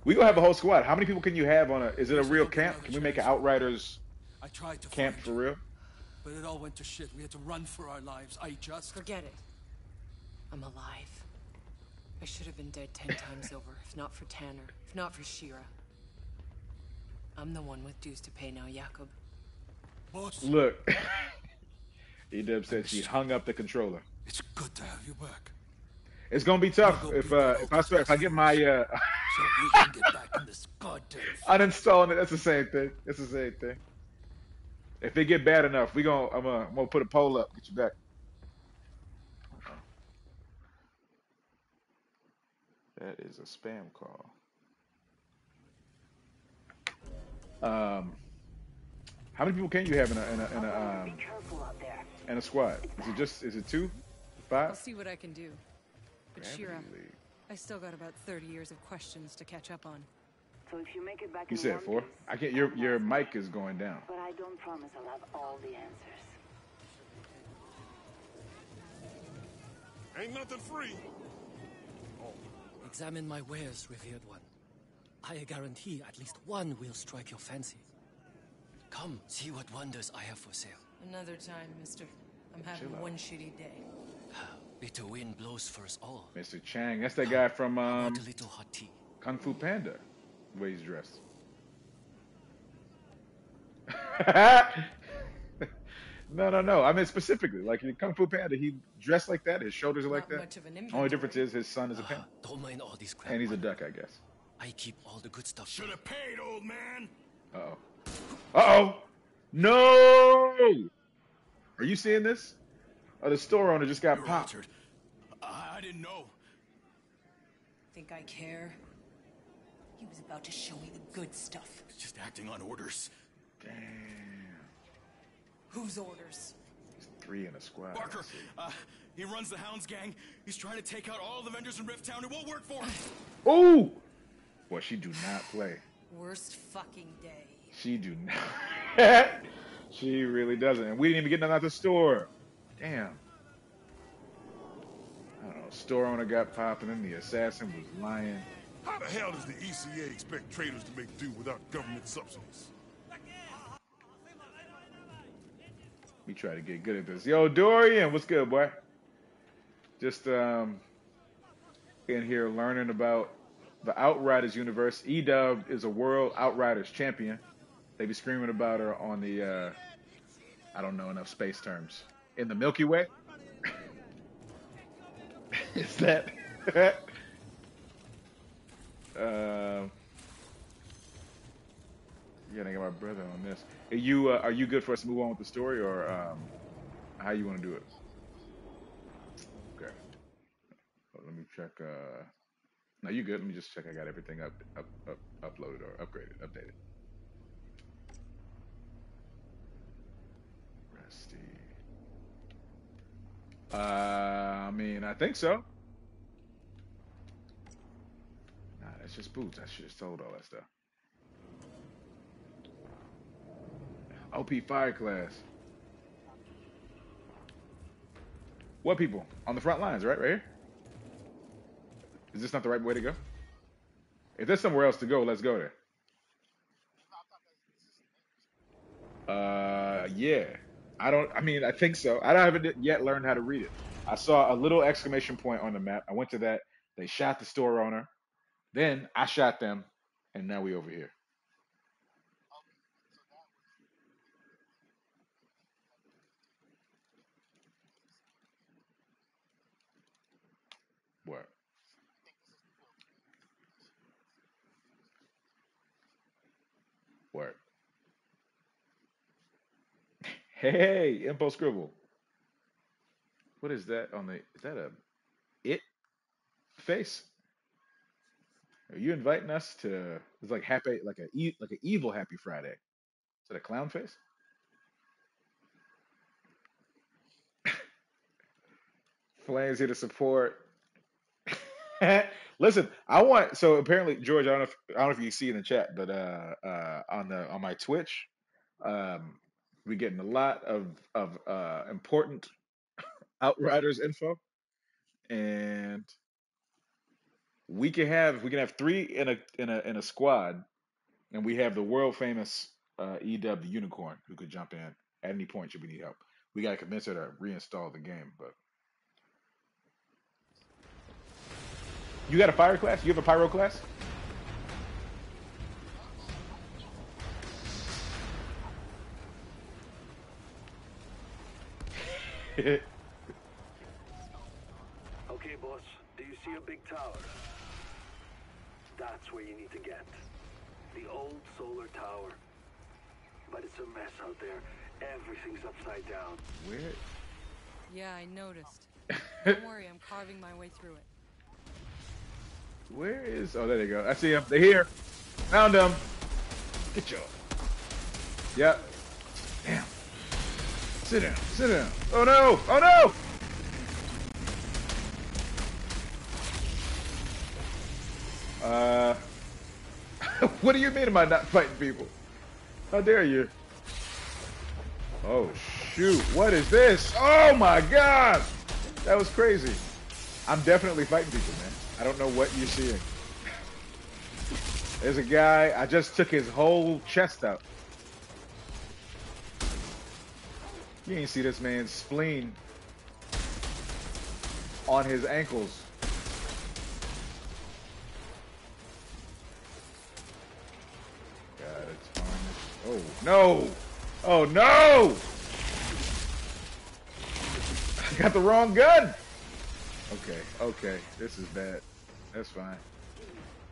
We gonna have a whole squad. How many people can you have on a? Is it a real camp? Can we make an Outriders I tried to camp find for real? but it all went to shit. We had to run for our lives. I just Forget it. I'm alive. I should have been dead ten times over, if not for Tanner, if not for Shira. I'm the one with dues to pay now, Jakub. Boss, Look, Edub said she hung up the controller. it's good to have you back. It's gonna be tough if uh, if I start, if I get my uh, So we can get back in this goddamn. uninstalling it. That's the same thing. It's the same thing. If it get bad enough, we gonna I'm gonna, I'm gonna put a poll up, get you back. That is a spam call. Um, how many people can you have in a in a in a um in a squad? Is it just is it two, five? I'll five? see what I can do. But Shira, I still got about 30 years of questions to catch up on. So if you make it back You in said one four. piece, I can't. Your your mic is going down. But I don't promise I'll have all the answers. Ain't nothing free. Oh. Examine my wares, revered one. I guarantee at least one will strike your fancy. Come, see what wonders I have for sale. Another time, mister. I'm having one shitty day. Bitter wind blows for us all. Mr. Chang. That's that guy from um, little hot tea? Kung Fu Panda. The way he's dressed. no, no, no. I mean specifically, like in Kung Fu Panda, he dressed like that. His shoulders are like Not that. much of an Only difference is his son is a panda, Don't mind all these crap. and he's a duck, I guess. I keep all the good stuff. Should have paid, old man. Uh oh. Uh oh. No. Are you seeing this? Oh, the store owner just got You're popped. altered. I, I didn't know. Think I care? He was about to show me the good stuff. Just acting on orders. Damn. Whose orders? Three in a squad. Barker, uh, he runs the Hounds gang. He's trying to take out all the vendors in Rift Town. It won't work for him. Ooh. Boy, she do not play. Worst fucking day. She do not. she really doesn't. And we didn't even get nothing out the store. Damn. I don't know. Store owner got popping and the assassin was lying. How the hell does the ECA expect traders to make do without government subsidies? We try to get good at this. Yo, Dorian, what's good, boy? Just um in here learning about the Outriders universe. Edub is a world Outriders champion. They be screaming about her on the uh I don't know enough space terms. In the Milky Way? is that um yeah, I got my brother on this. Are you uh, are you good for us to move on with the story, or um, how you want to do it? Okay. On, let me check. Uh, no, you good? Let me just check. I got everything up, up, up, uploaded or upgraded, updated. Uh, I mean, I think so. Nah, that's just boots. I should have sold all that stuff. OP fire class. What people? On the front lines, right? Right here? Is this not the right way to go? If there's somewhere else to go, let's go there. Uh, yeah. I don't, I mean, I think so. I haven't have yet learned how to read it. I saw a little exclamation point on the map. I went to that. They shot the store owner. Then I shot them. And now we over here. What? What? Hey, Impo Scribble. What is that on the? Is that a it face? Are you inviting us to? It's like happy, like a like an evil Happy Friday. Is that a clown face? Flames here to support. Listen, I want so apparently George. I don't know if I don't know if you see in the chat, but uh, uh, on the on my Twitch, um, we're getting a lot of of uh, important Outriders info, and we can have we can have three in a in a in a squad, and we have the world famous uh, EW the Unicorn who could jump in at any point should we need help. We gotta convince her to reinstall the game, but. You got a fire class? You have a pyro class? Okay, boss. Do you see a big tower? That's where you need to get. The old solar tower. But it's a mess out there. Everything's upside down. Where? Yeah, I noticed. Don't worry, I'm carving my way through it. Where is? Oh, there they go. I see them. They're here. Found them. Get your. Yep. Sit down. Sit down. Oh no! Oh no! Uh. what do you mean am I not fighting people? How dare you? Oh shoot, what is this? Oh my god! That was crazy. I'm definitely fighting people, man. I don't know what you're seeing. There's a guy, I just took his whole chest out. You ain't see this man's spleen on his ankles. God, it's tarnished. Oh, no! Oh, no! I got the wrong gun! Okay, okay, this is bad. That's fine.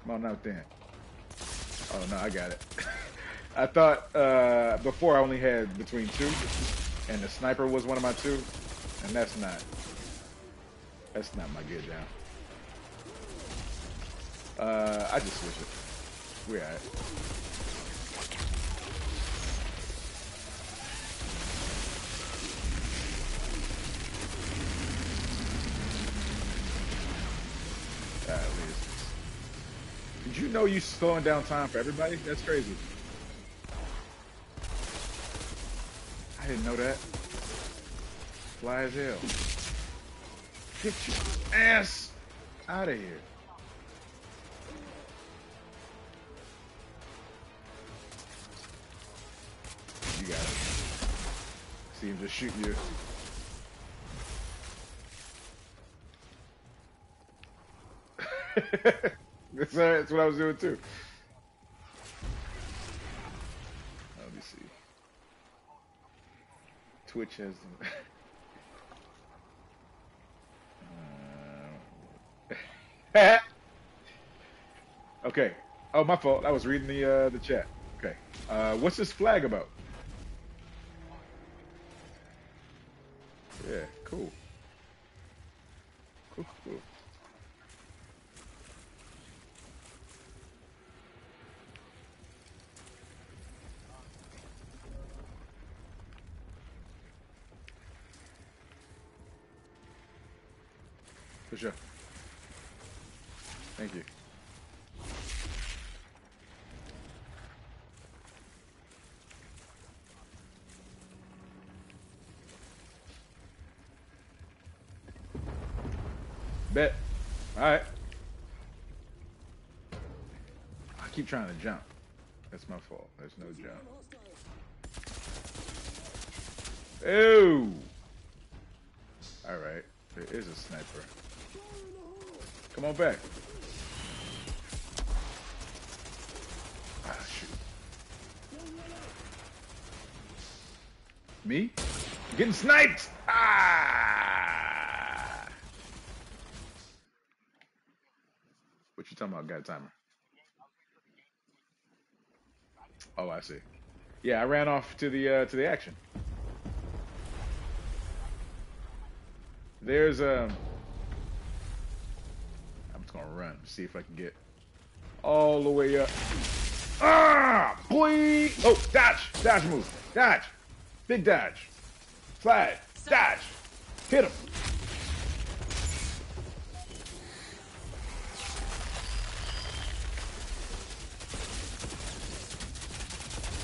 Come on out then. Oh, no, I got it. I thought uh, before I only had between two, and the sniper was one of my two, and that's not. That's not my good down. Uh, I just switch it. We're. At. Did you know you slowing down time for everybody? That's crazy. Didn't know that. Fly as hell. Get your ass out of here. You got it. See him just shoot you. that's, that's what I was doing too. Let me see. Twitch has. Uh, okay. Oh, my fault. I was reading the uh, the chat. Okay. Uh, what's this flag about? Yeah. Cool. Cool. Cool. For sure. Thank you. Bet. Alright. I keep trying to jump. That's my fault. There's no jump. Oh! Alright. There is a sniper. Come on back. Ah, shoot. Me? I'm getting sniped! Ah! What you talking about, guy timer? Oh, I see. Yeah, I ran off to the uh, to the action. There's um. I'm just gonna run, see if I can get all the way up. Ah, boy! Oh, dodge, dodge move, dodge, big dodge, slide, dodge, hit him.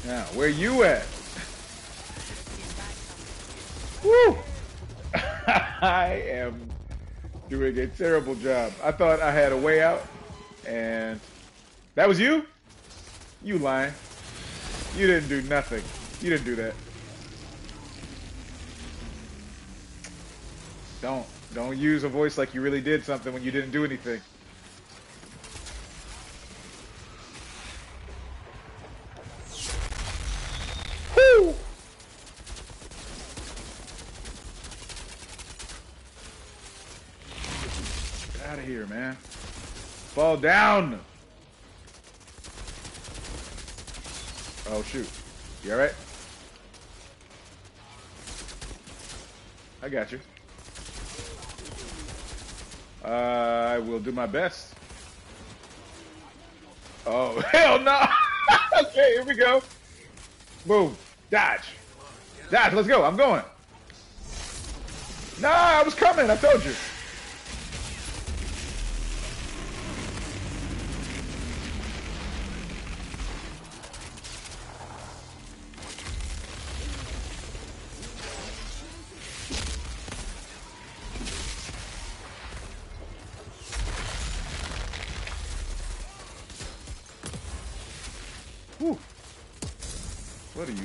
Now, where you at? Woo! I am doing a terrible job. I thought I had a way out, and that was you? You lying. You didn't do nothing. You didn't do that. Don't. Don't use a voice like you really did something when you didn't do anything. Down. Oh, shoot. You alright? I got you. Uh, I will do my best. Oh, hell no! okay, here we go. Boom. Dodge. Dodge, let's go. I'm going. Nah, I was coming. I told you.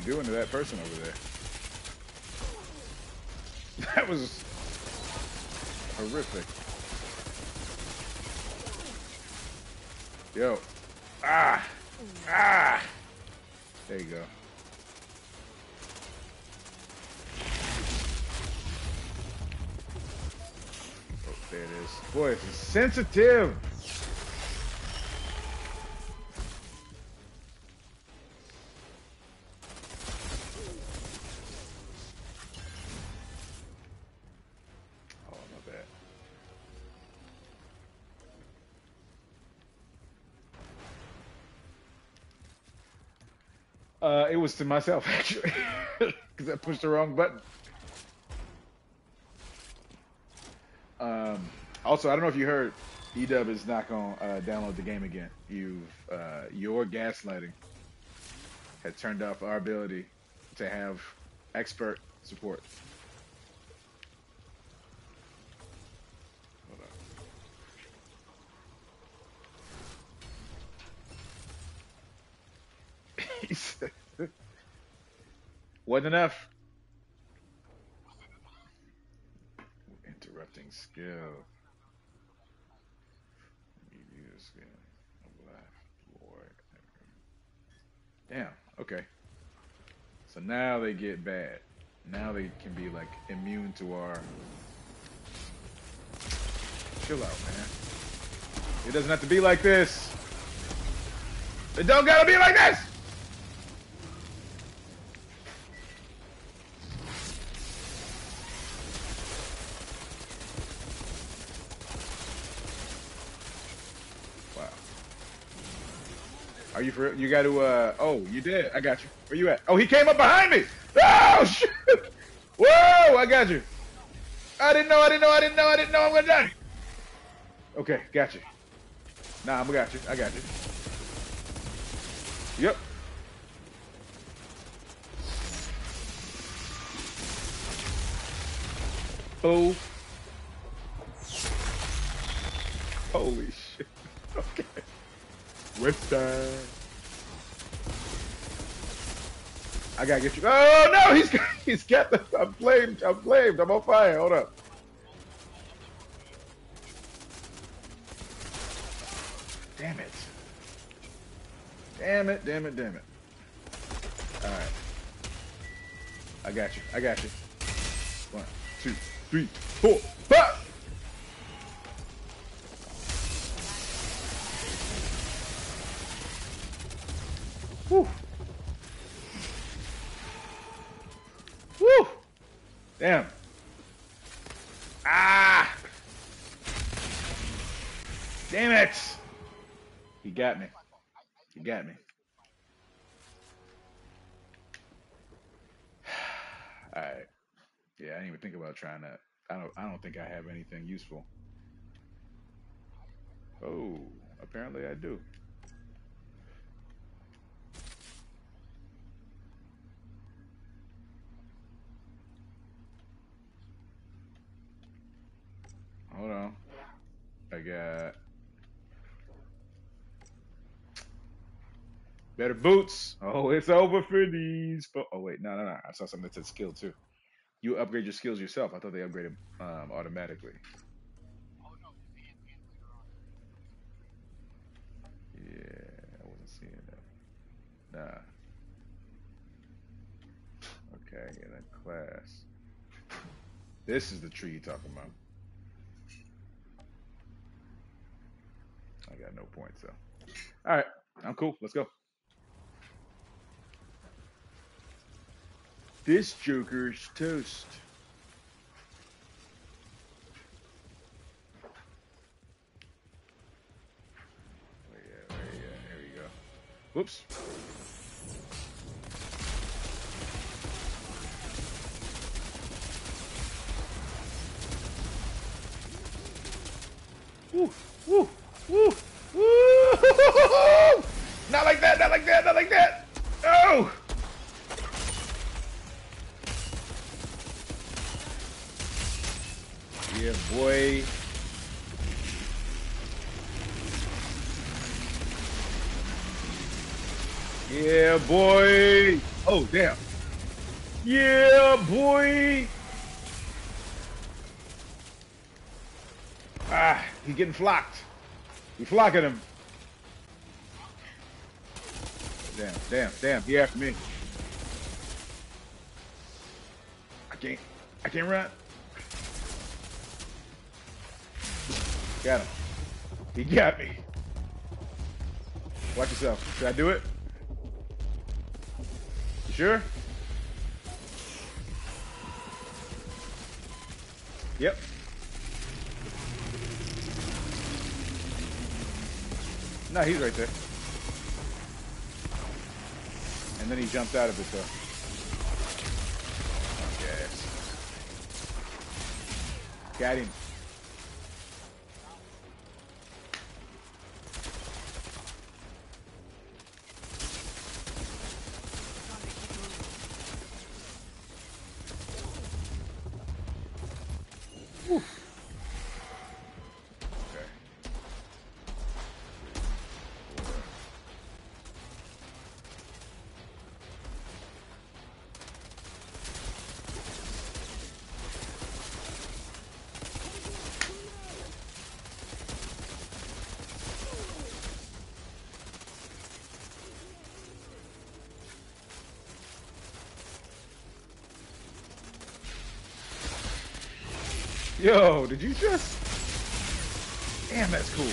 Doing to that person over there? That was horrific. Yo. Ah! Ah! There you go. Oh, there it is. Boy, it's sensitive. To myself actually, because I pushed the wrong button. Um, also, I don't know if you heard, Edub is not gonna uh, download the game again. You've uh, your gaslighting has turned off our ability to have expert support. Hold on. He said- Wasn't enough. Interrupting skill. Damn. Okay. So now they get bad. Now they can be like immune to our. Chill out, man. It doesn't have to be like this. It don't gotta be like this. Are you for? You got to, uh, oh, you did. I got you. Where you at? Oh, he came up behind me. Oh, shit. Whoa, I got you. I didn't know, I didn't know, I didn't know, I didn't know I'm gonna die. Okay, got you. Nah, I'm going to got you. I got you. Yep. Oh. Holy shit. Okay. Side. I gotta get you. Oh no, he's he's got the. I'm flamed. I'm flamed. I'm on fire. Hold up. Damn it. Damn it. Damn it. Damn it. All right. I got you. I got you. One, two, three, four, five. Whew. Woo! Damn. Ah! Damn it! He got me. He got me. Alright. Yeah, I didn't even think about trying that. I don't I don't think I have anything useful. Oh, apparently I do. Hold on. I got better boots. Oh, it's over for these. Oh wait, no, no, no. I saw something that said skill too. You upgrade your skills yourself. I thought they upgraded um, automatically. Yeah, I wasn't seeing that. Nah. Okay, in a class. This is the tree you're talking about. I got no points so. All right, I'm cool. Let's go. This Joker's toast. Oh, Where oh, you at? Where you at? Here we go. Whoops. Woo, woo, woo, woo! Not like that, not like that, not like that! Oh! Yeah, boy. Yeah, boy. Oh, damn. Yeah, boy. Ah, he getting flocked. He flocking him. Damn, damn, damn. He after me. I can't. I can't run. Got him. He got me. Watch yourself. Should I do it? You sure? Yep. No, he's right there. And then he jumped out of it, though. Got him. Okay. Yo, did you just? Damn, that's cool.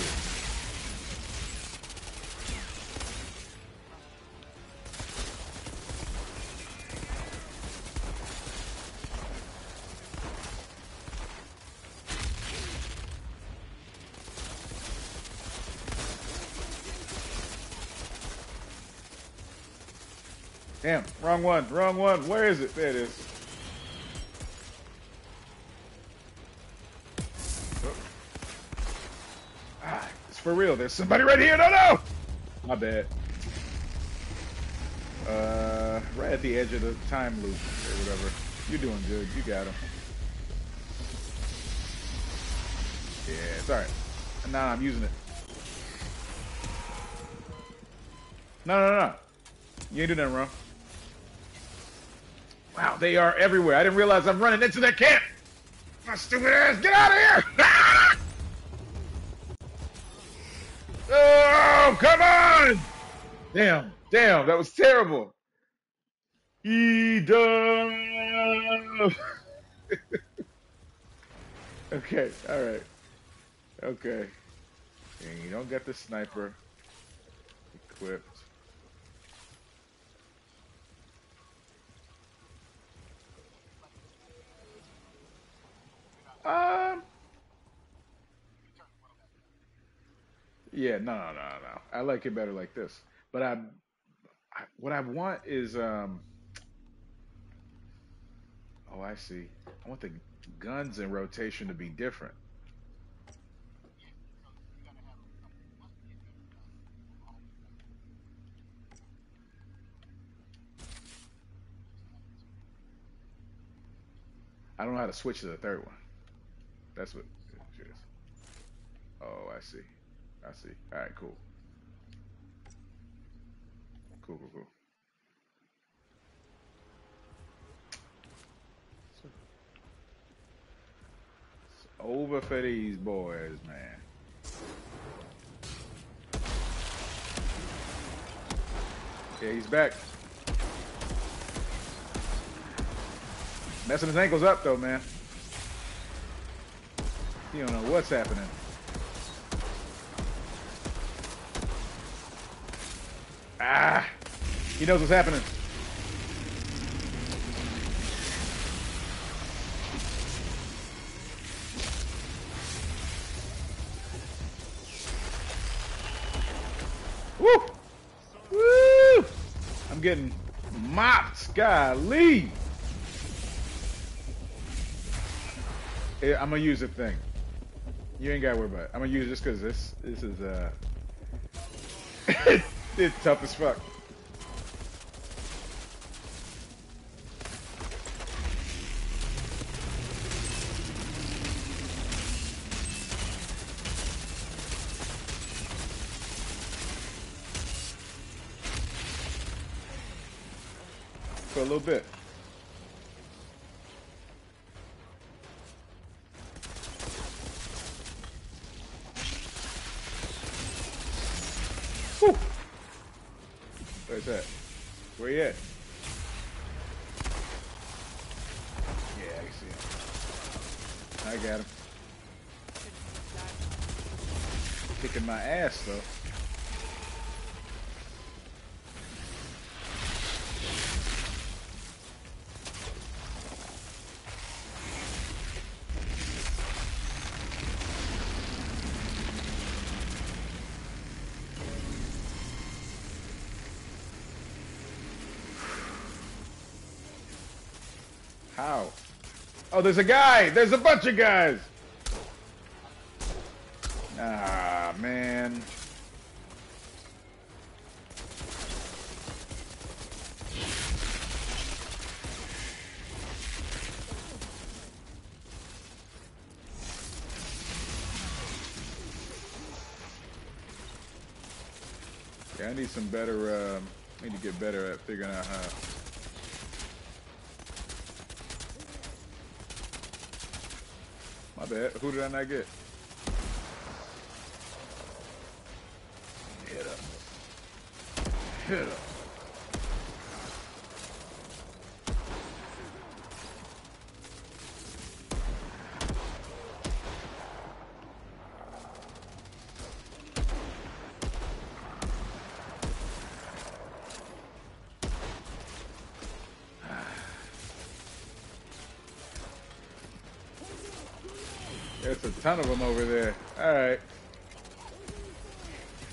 Damn, wrong one, wrong one. Where is it? There it is. There's somebody right here. No, no. My bad. Uh, right at the edge of the time loop or whatever. You're doing good. You got him. Yeah, it's alright. Nah, I'm using it. No, no, no. You ain't doing nothing wrong. Wow, they are everywhere. I didn't realize I'm running into their camp. My stupid ass, get out of here! Okay, all right. Okay. And you don't get the sniper equipped. Um. Yeah, no, no, no, no. I like it better like this. But I, I what I want is um. Oh, I see. I want the guns in rotation to be different. I don't know how to switch to the third one. That's what it is. Oh, I see. I see. All right, cool. Cool, cool, cool. It's over for these boys, man. Yeah, he's back. Messing his ankles up though, man. You don't know what's happening. Ah! He knows what's happening. Getting mopped. Golly! Yeah, I'm gonna use the thing. You ain't gotta worry about it. I'm gonna use this because this this is uh it's tough as fuck. Little bit. Oh, there's a guy! There's a bunch of guys! Ah, man. Yeah, I need some better, um, I need to get better at figuring out how. My bad. Who did I not get? Hit up. Hit up. Ton of them over there. All right.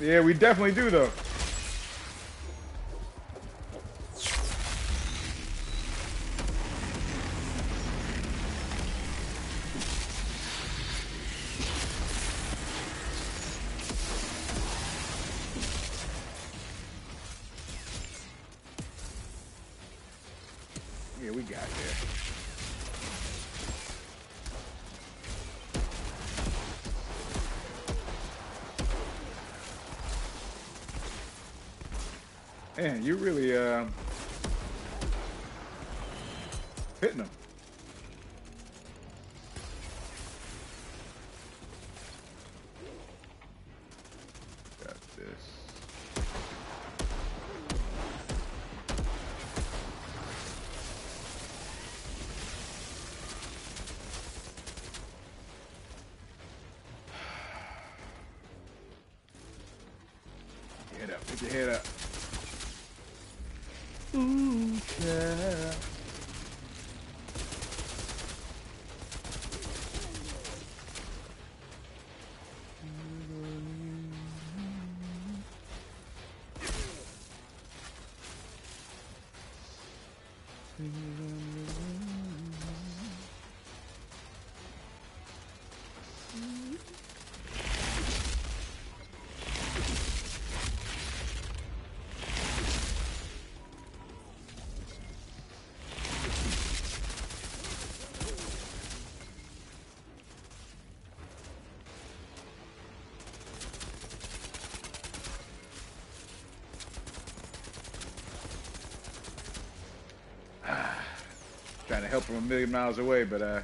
Yeah, we definitely do though. Help him a million miles away, but uh.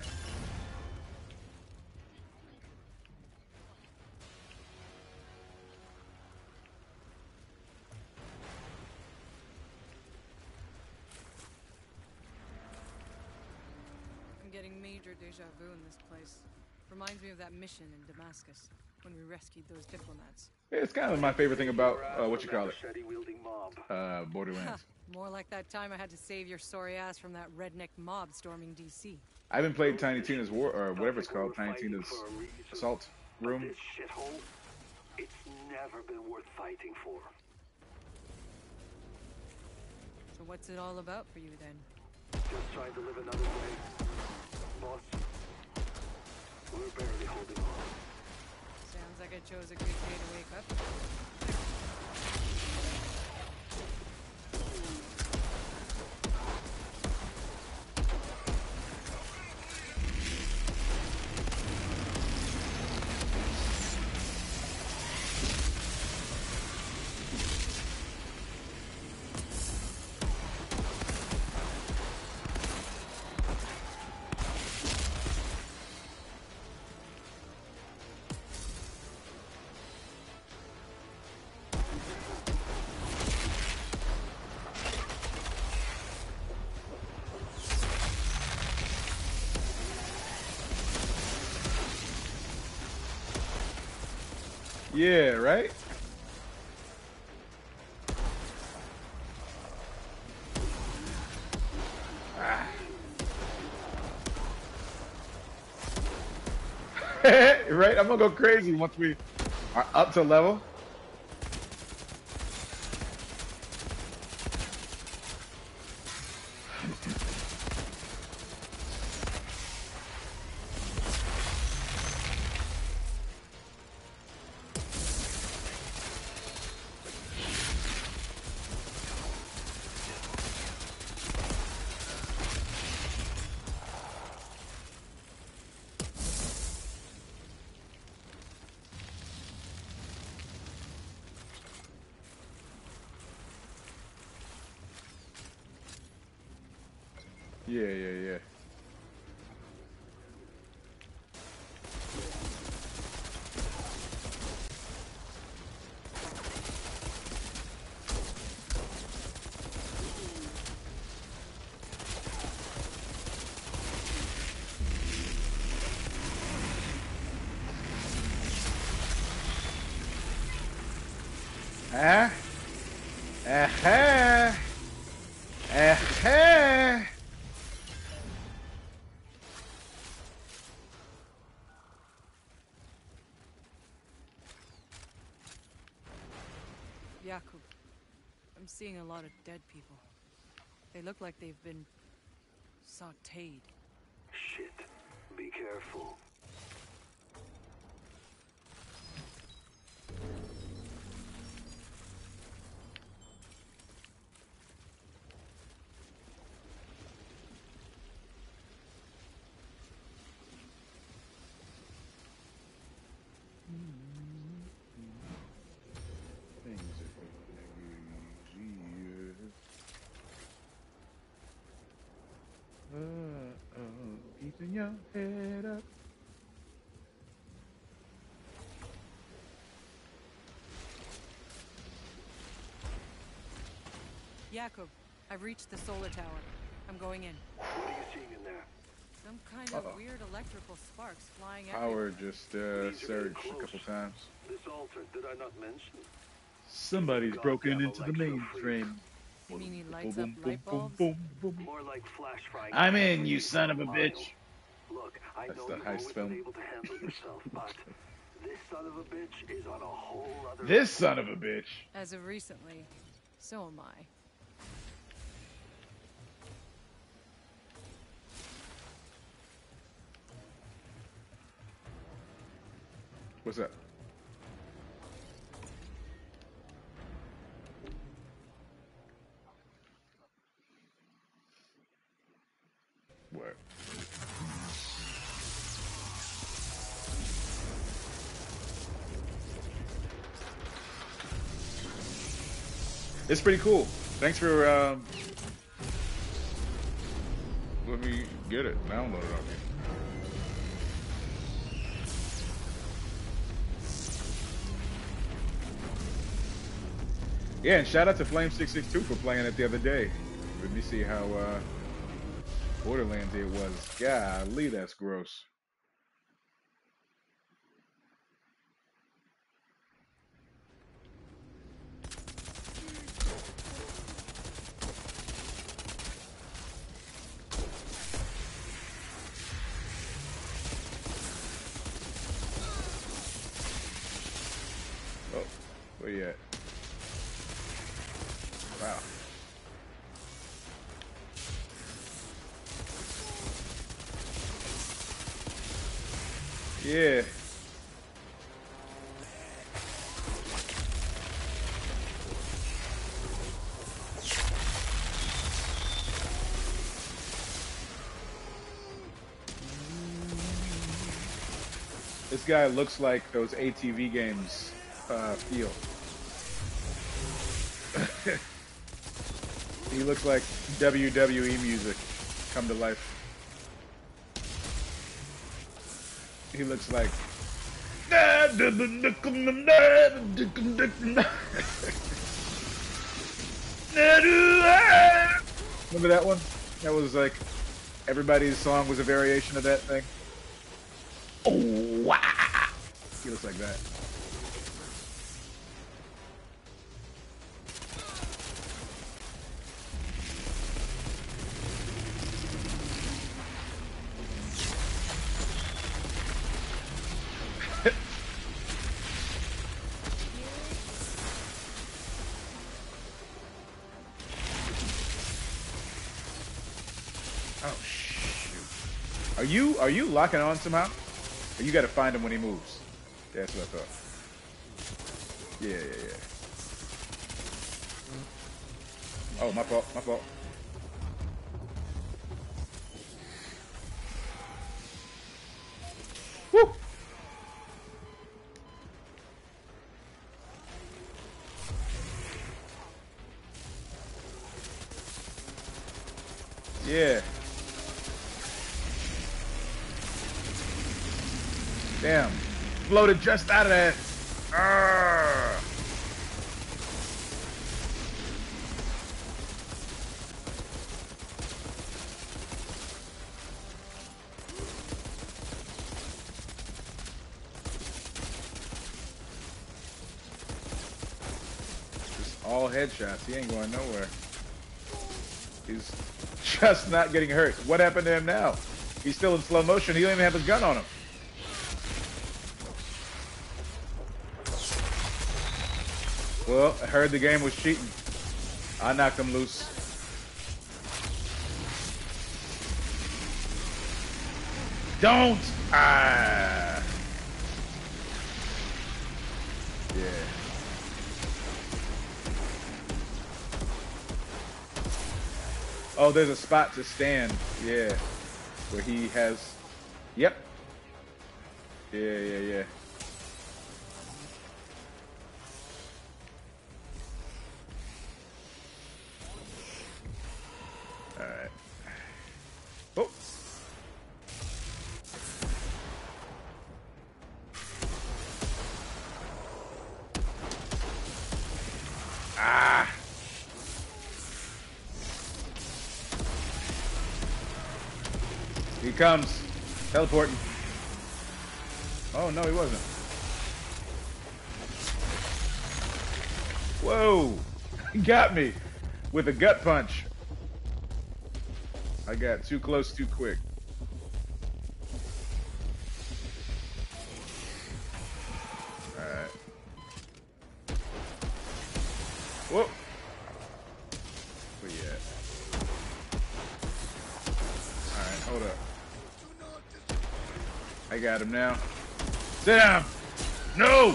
I'm getting major deja vu in this place. Reminds me of that mission in Damascus when we rescued those diplomats. It's kind of my favorite thing about uh, what you call it, uh, Borderlands. More like that time I had to save your sorry ass from that redneck mob storming DC. I haven't played Tiny Tina's War or whatever it's called, Tiny Tina's Assault Room. This shithole, it's never been worth fighting for. So what's it all about for you then? Just trying to live another day. Boss, we're barely holding on. Sounds like I chose a good day to wake up. Yeah, right? Ah. right? I'm gonna go crazy once we are up to level. Yeah, yeah, yeah. Ah. Uh-huh. Uh-huh. Jakub, I'm seeing a lot of dead people. They look like they've been sauteed. Shit. Be careful. Things are getting easier. Uh-oh, keeping your head up. Jakub, I've reached the solar tower. I'm going in. What are you seeing in there? Some kind of Uh-oh. weird electrical sparks flying everywhere. Power just uh, surged a couple times. This altar, did I not mention? Somebody's broken into the mainframe. You mean he lights boom, up boom, light boom, bulbs? boom, boom. More like flash frying. I'm in, you son of a mile. bitch. Look, I That's know the you've heist always film. been able to handle yourself, but this son of a bitch is on a whole other This son of a bitch. As of recently, so am I. What's up? It's pretty cool. Thanks for um, let me get it. Download it on me. Yeah, and shout out to Flame662 for playing it the other day. Let me see how uh, Borderlands it was. Golly, that's gross. Guy looks like those ATV games uh, feel. he looks like WWE music come to life. He looks like. Remember that one? That was like everybody's song was a variation of that thing. looks like that. oh shoot! Are you are you locking on somehow? Or you got to find him when he moves. That's what I thought. Yeah, yeah, yeah. Oh, my fault. My fault. Just out of that. Just all headshots. He ain't going nowhere. He's just not getting hurt. What happened to him now? He's still in slow motion. He don't even have his gun on him. Well, I heard the game was cheating. I knocked him loose. Don't! Ah! Yeah. Oh, there's a spot to stand. Yeah. Where he has... Yep. Yeah, yeah, yeah. Comes. Teleporting. Oh, no, he wasn't. Whoa! He got me with a gut punch. I got too close too quick. Got him now. Sit down! No!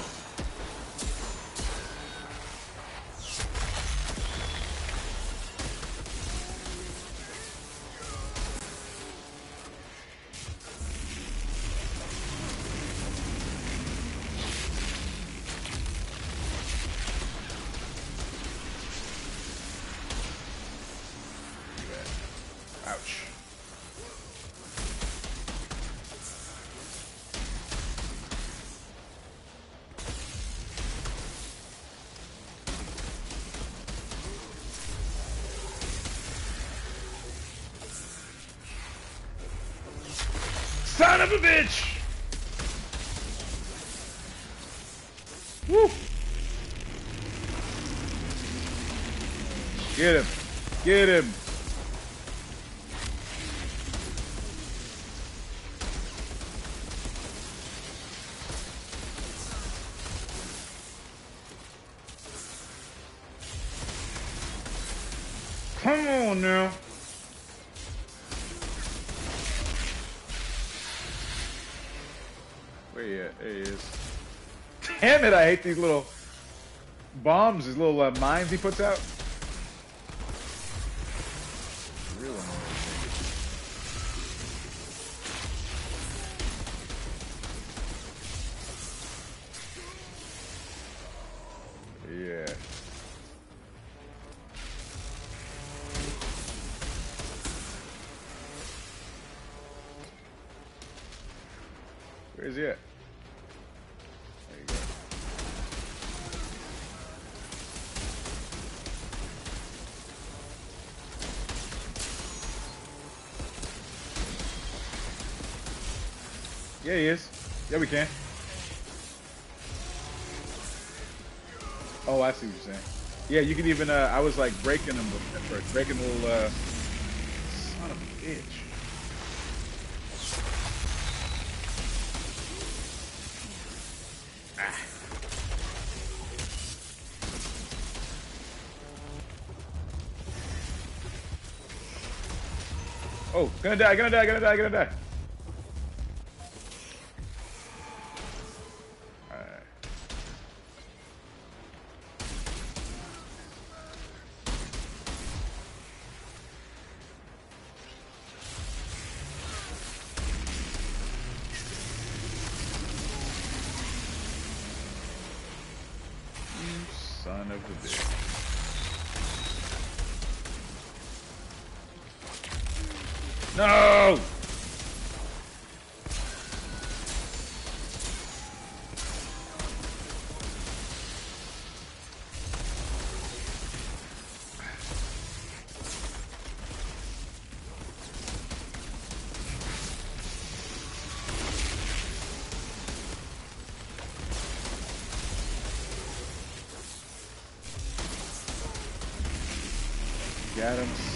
Damn it, I hate these little bombs, these little uh, mines he puts out. Yeah, he is. Yeah, we can. Oh, I see what you're saying. Yeah, you can even, uh, I was like breaking them at first, breaking the little, uh, son of a bitch. Ah. Oh, gonna die, gonna die, gonna die, gonna die.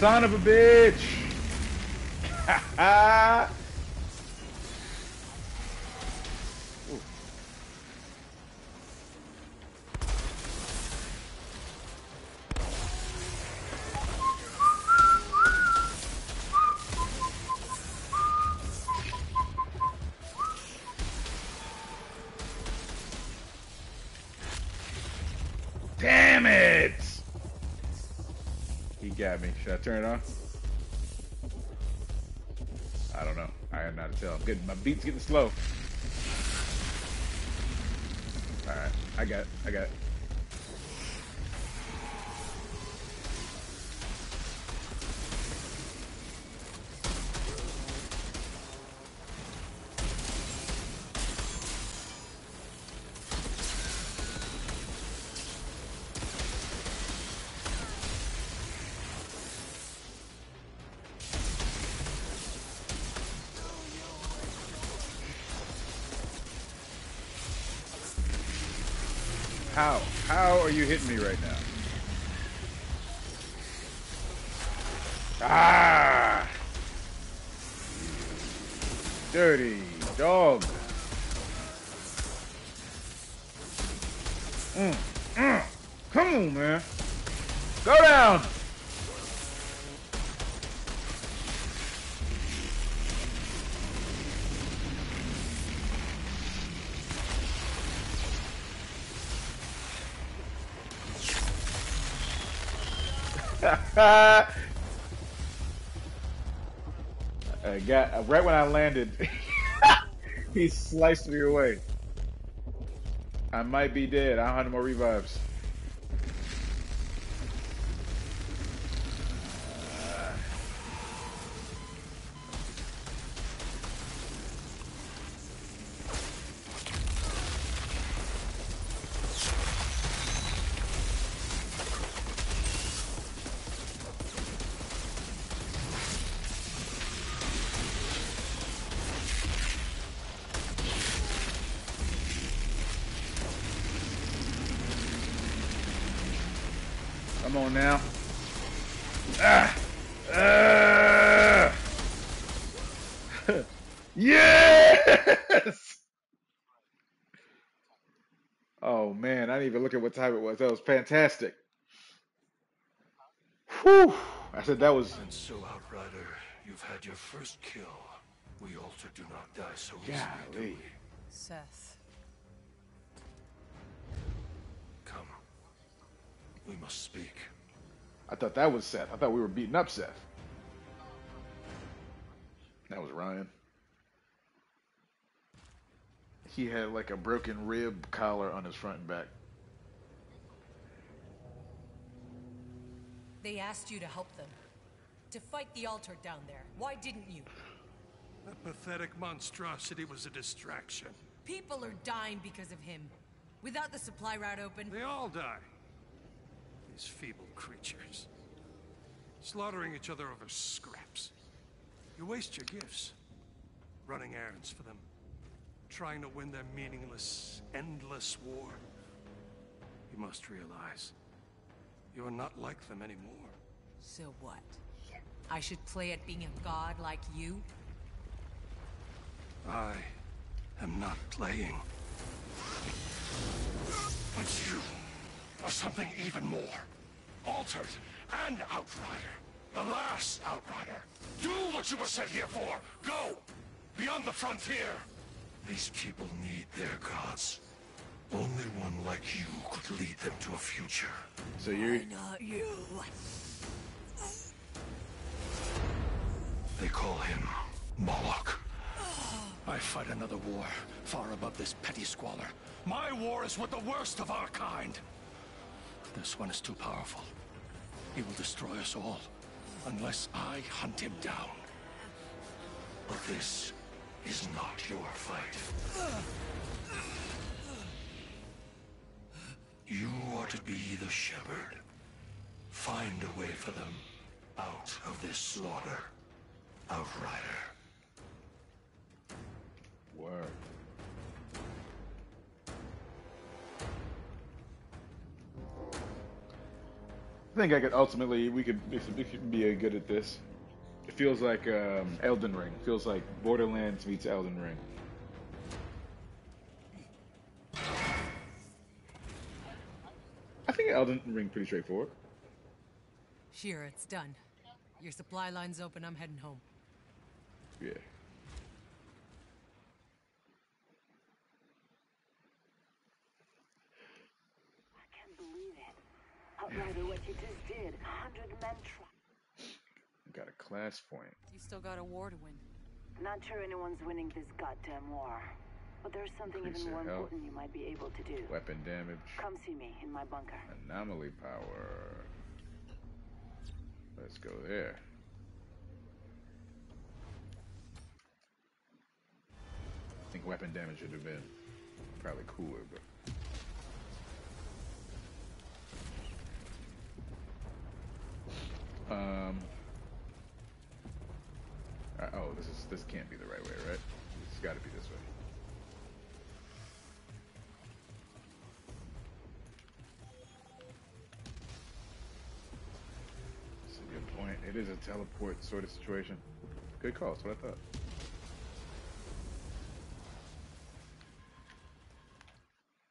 Son of a bitch! turn it on? I don't know. I am not to tell. I'm getting my beat's getting slow. Alright, I got. I got it. I uh, got uh, right when I landed, he sliced me away. I might be dead. I don't have no more revives. Come on now. Ah! Ah! yes! Oh man, I didn't even look at what time it was. That was fantastic. Whew! I said that was. And so, Outrider, you've had your first kill. We Alter do not die so easily, do Golly. we? Seth. We must speak. I thought that was Seth. I thought we were beating up Seth. That was Ryan. He had like a broken rib collar on his front and back. They asked you to help them. To fight the altar down there. Why didn't you? That pathetic monstrosity was a distraction. People are dying because of him. Without the supply route open. They all die. These feeble creatures. Slaughtering each other over scraps. You waste your gifts. Running errands for them. Trying to win their meaningless, endless war. You must realize, you are not like them anymore. So what? I should play at being a god like you? I am not playing. But you are something even more. Altered and Outrider. The last Outrider. Do what you were sent here for. Go! Beyond the frontier. These people need their gods. Only one like you could lead them to a future. So you're Not you. They call him Moloch. I fight another war, far above this petty squalor. My war is with the worst of our kind. This one is too powerful. He will destroy us all, unless I hunt him down. But this is not your fight. You are to be the shepherd. Find a way for them out of this slaughter. Outrider. Word. I think I could ultimately we could we could, be good at this. It feels like um, Elden Ring. It feels like Borderlands meets Elden Ring. I think Elden Ring pretty straightforward. Shira, it's done. Your supply line's open. I'm heading home. Yeah. I can't believe it. Outrider, what you just did. A hundred men try. Got a class point. You still got a war to win. Not sure anyone's winning this goddamn war. But there's something Increase even more health. important you might be able to do. Weapon damage. Come see me in my bunker. Anomaly power. Let's go there. I think weapon damage would have been probably cooler, but um. uh, oh, this is this can't be the right way, right? It's got to be this way. That's a good point. It is a teleport sort of situation. Good call. That's what I thought.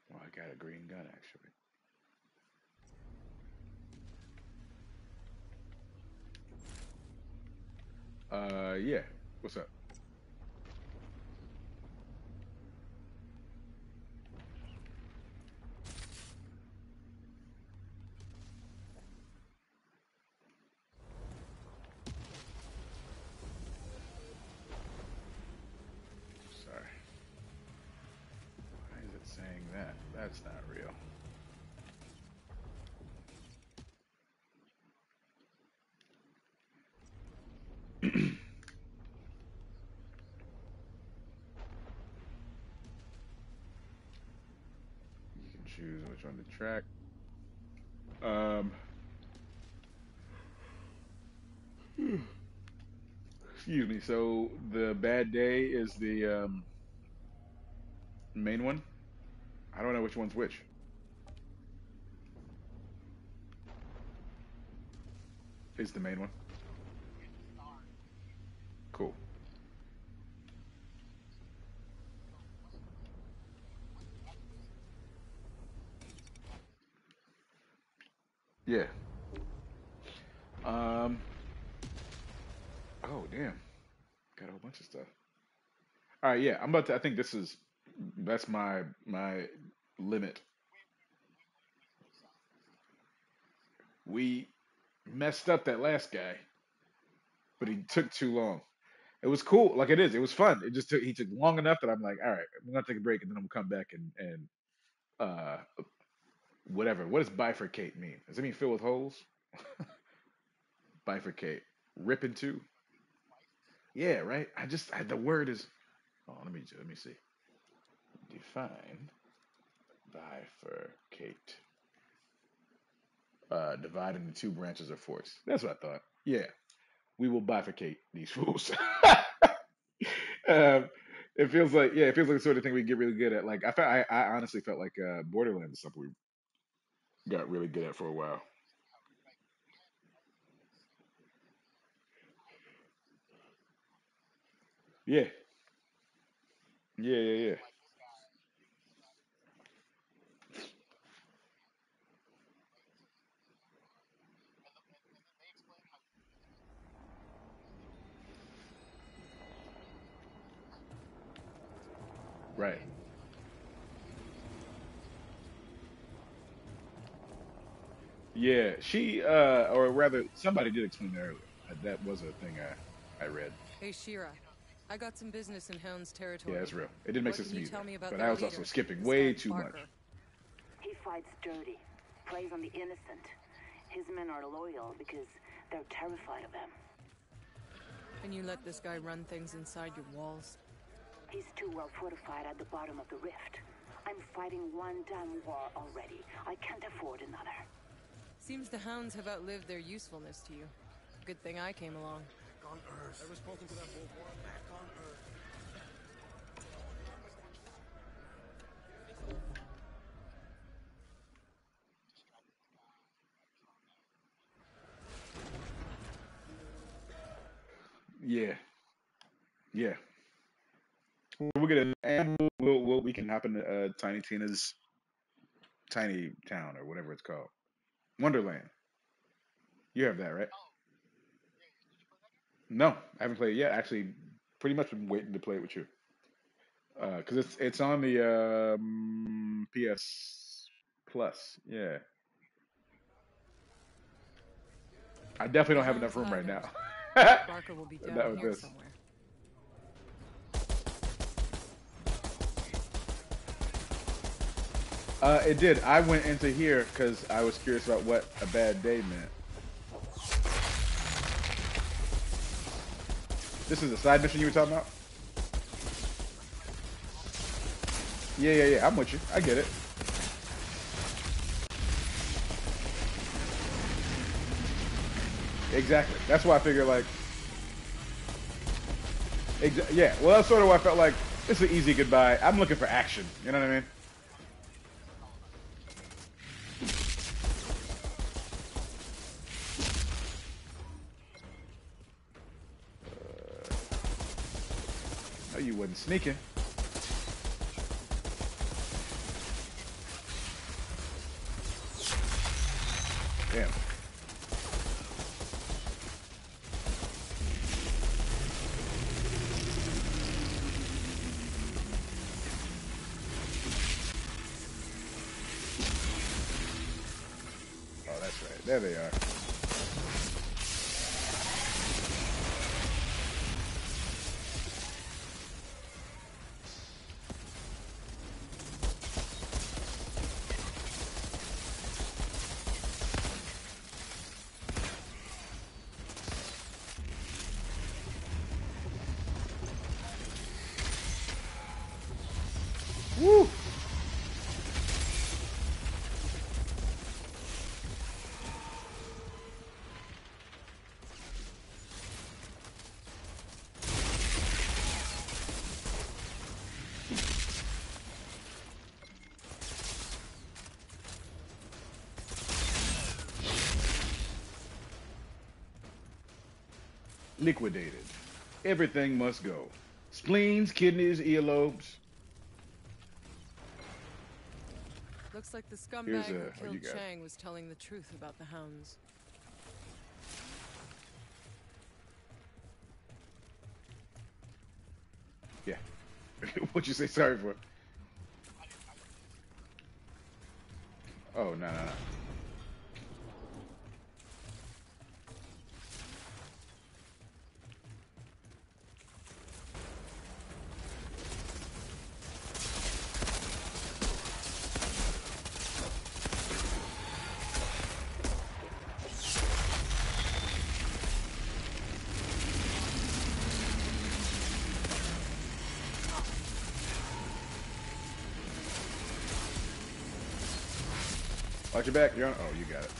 Well, I got a green gun actually. Uh, yeah. What's up? Sorry. Why is it saying that? That's not real. You can choose which one to track. Um. Excuse me. So the bad day is the um, main one. I don't know which one's which. Is the main one? Cool. Yeah. Um. Oh damn. Got a whole bunch of stuff. All right, yeah. I'm about to. I think this is. That's my my limit. We messed up that last guy, but he took too long. It was cool, like it is. It was fun. It just took. He took long enough that I'm like, all right, I'm gonna take a break and then I'm gonna come back and and uh whatever. What does bifurcate mean? Does it mean fill with holes? bifurcate. Rip in two. Yeah, right. I just I, the word is. Oh, let me let me see. Define bifurcate. Uh, divide into two branches or forks. That's what I thought. Yeah, we will bifurcate these fools. um, it feels like yeah, it feels like the sort of thing we get really good at. Like I felt, I, I honestly felt like uh, Borderlands is something we got really good at for a while. Yeah, yeah, yeah, yeah. Right. Yeah, she, uh, or rather, somebody did explain that earlier. Uh, That was a thing I, I read. Hey, Shira. I got some business in Hound's territory. Yeah, that's real. It didn't make What sense can to you me tell either, me about but their I was also skipping way guy too much. Barker? He fights dirty. preys on the innocent. His men are loyal because they're terrified of him. And you let this guy run things inside your walls? He's too well fortified at the bottom of the rift. I'm fighting one damn war already. I can't afford another. Seems the hounds have outlived their usefulness to you. Good thing I came along. Back on Earth. I was spoken to that bullhorn. Back on Earth. Yeah. Yeah. We'll get it, and we'll, we'll, we'll we can hop into uh, Tiny Tina's Tiny Town or whatever it's called, Wonderland. You have that right? No, I haven't played it yet. Actually, pretty much been waiting to play it with you, because it's it's on the um, PS Plus. Yeah, I definitely don't have enough room right now. Barker will be down here this. somewhere. Uh, it did. I went into here because I was curious about what a bad day meant. This is a side mission you were talking about? Yeah, yeah, yeah. I'm with you. I get it. Exactly. That's why I figure like. Exa- yeah. Well, that's sort of why I felt like it's an easy goodbye. I'm looking for action. You know what I mean? No, sneaking. Liquidated. Everything must go. Spleens, kidneys, earlobes. Looks like the scumbag who uh, killed. Chang was telling the truth about the hounds. Yeah. What'd you say sorry for? Oh, no, no, no. Your back. You're on. Oh, you got it.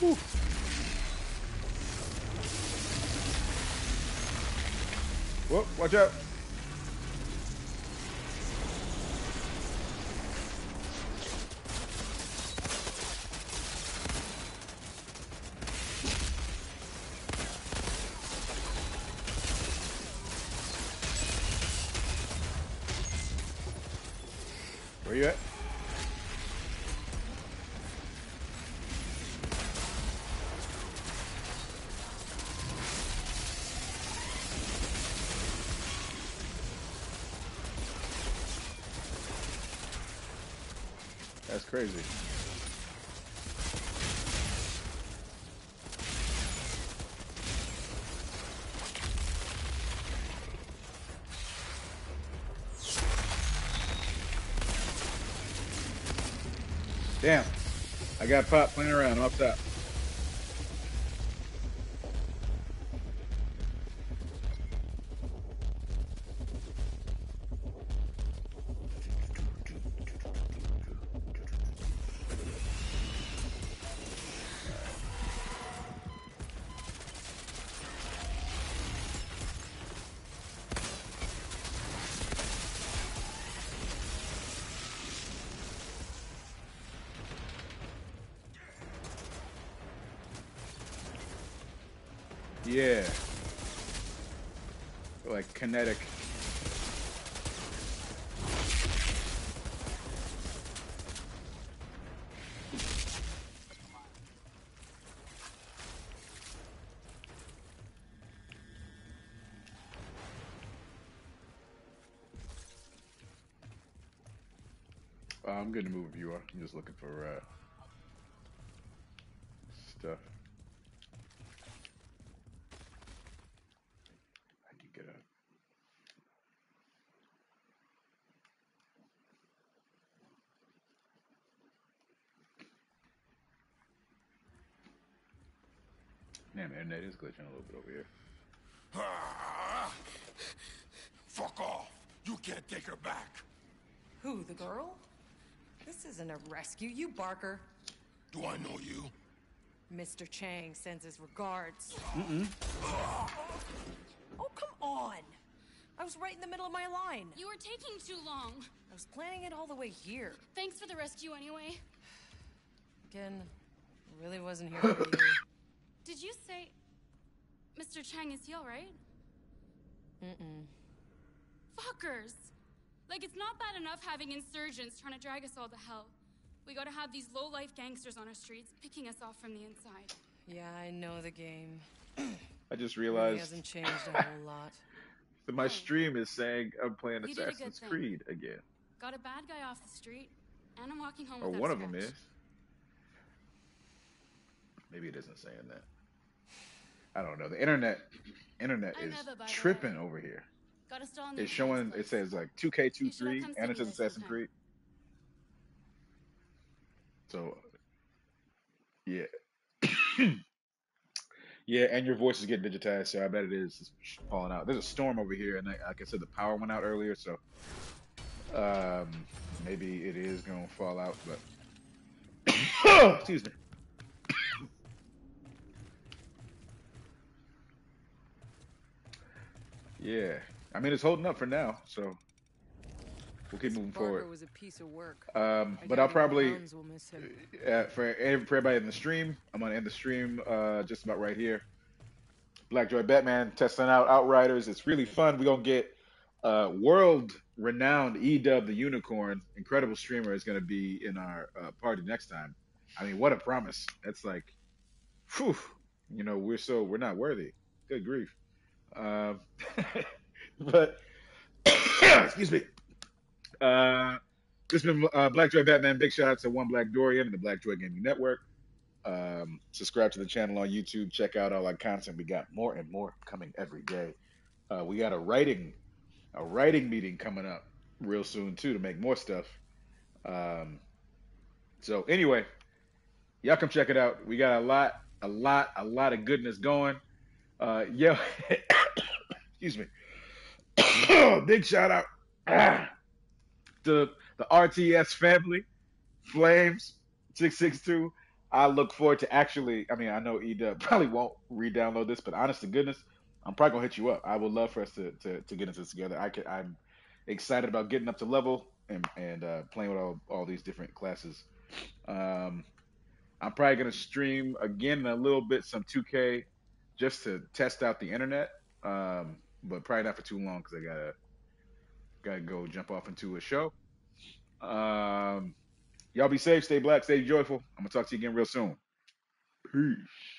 Whew. Whoa, watch out. Where you at? That's crazy. Damn. I got Pop playing around I'm up top. Uh, I'm good to move if you are. I'm just looking for uh, stuff. I can get up. Damn, internet is glitching a little bit over here. Ah, fuck off. You can't take her back. Who, the girl? This isn't a rescue, you Barker. Do I know you? Mr. Chang sends his regards. Mm-mm. Oh, come on! I was right in the middle of my line. You were taking too long. I was planning it all the way here. Thanks for the rescue anyway. Again, really wasn't here for you. Did you say Mr. Chang is here, right? Mm-mm. Fuckers! Like, it's not bad enough having insurgents trying to drag us all to hell. We gotta have these low-life gangsters on our streets picking us off from the inside. Yeah, I know the game. I just realized... realized hasn't changed a whole lot. that my stream is saying I'm playing You did a good Assassin's. Creed again. Got a bad guy off the street, and I'm walking home Or without one of them scratch. is. Maybe it isn't saying that. I don't know. The internet internet is tripping over here. Got a stall It's showing it says like 2K23 come and it says Assassin's. Creed. So yeah. yeah, and your voice is getting digitized, so I bet it is it's falling out. There's a storm over here, and I, like I said, the power went out earlier, so um, maybe it is gonna fall out. But excuse me. Yeah, I mean it's holding up for now, so we'll keep moving Barker forward. was a piece of work. Um, but I'll probably Hans will miss him. uh, for ev- for everybody in the stream, I'm gonna end the stream uh, just about right here. Blackjoy Batman testing out Outriders. It's really fun. We're gonna get uh, world renowned Edub the Unicorn, incredible streamer, is gonna be in our uh, party next time. I mean, what a promise! That's like, whew, you know, we're so we're not worthy. Good grief. Um, but excuse me. Uh, this has been uh, Blackjoy Batman. Big shout out to One Black Dorian and the Black Joy Gaming Network. Um, subscribe to the channel on YouTube. Check out all our content. We got more and more coming every day. Uh, we got a writing a writing meeting coming up real soon too to make more stuff. Um, so anyway, y'all come check it out. We got a lot, a lot, a lot of goodness going. Uh, yo, excuse me. Big shout out to the RTS family, Flames six six two. I look forward to actually. I mean, I know Edub probably won't re-download this, but honest to goodness, I'm probably gonna hit you up. I would love for us to to, to get into this together. I can, I'm excited about getting up to level and and uh, playing with all all these different classes. Um, I'm probably gonna stream again in a little bit some 2K just to test out the internet. Um, but probably not for too long because I gotta gotta go jump off into a show. Um, y'all be safe, stay black, stay joyful. I'm gonna talk to you again real soon. Peace.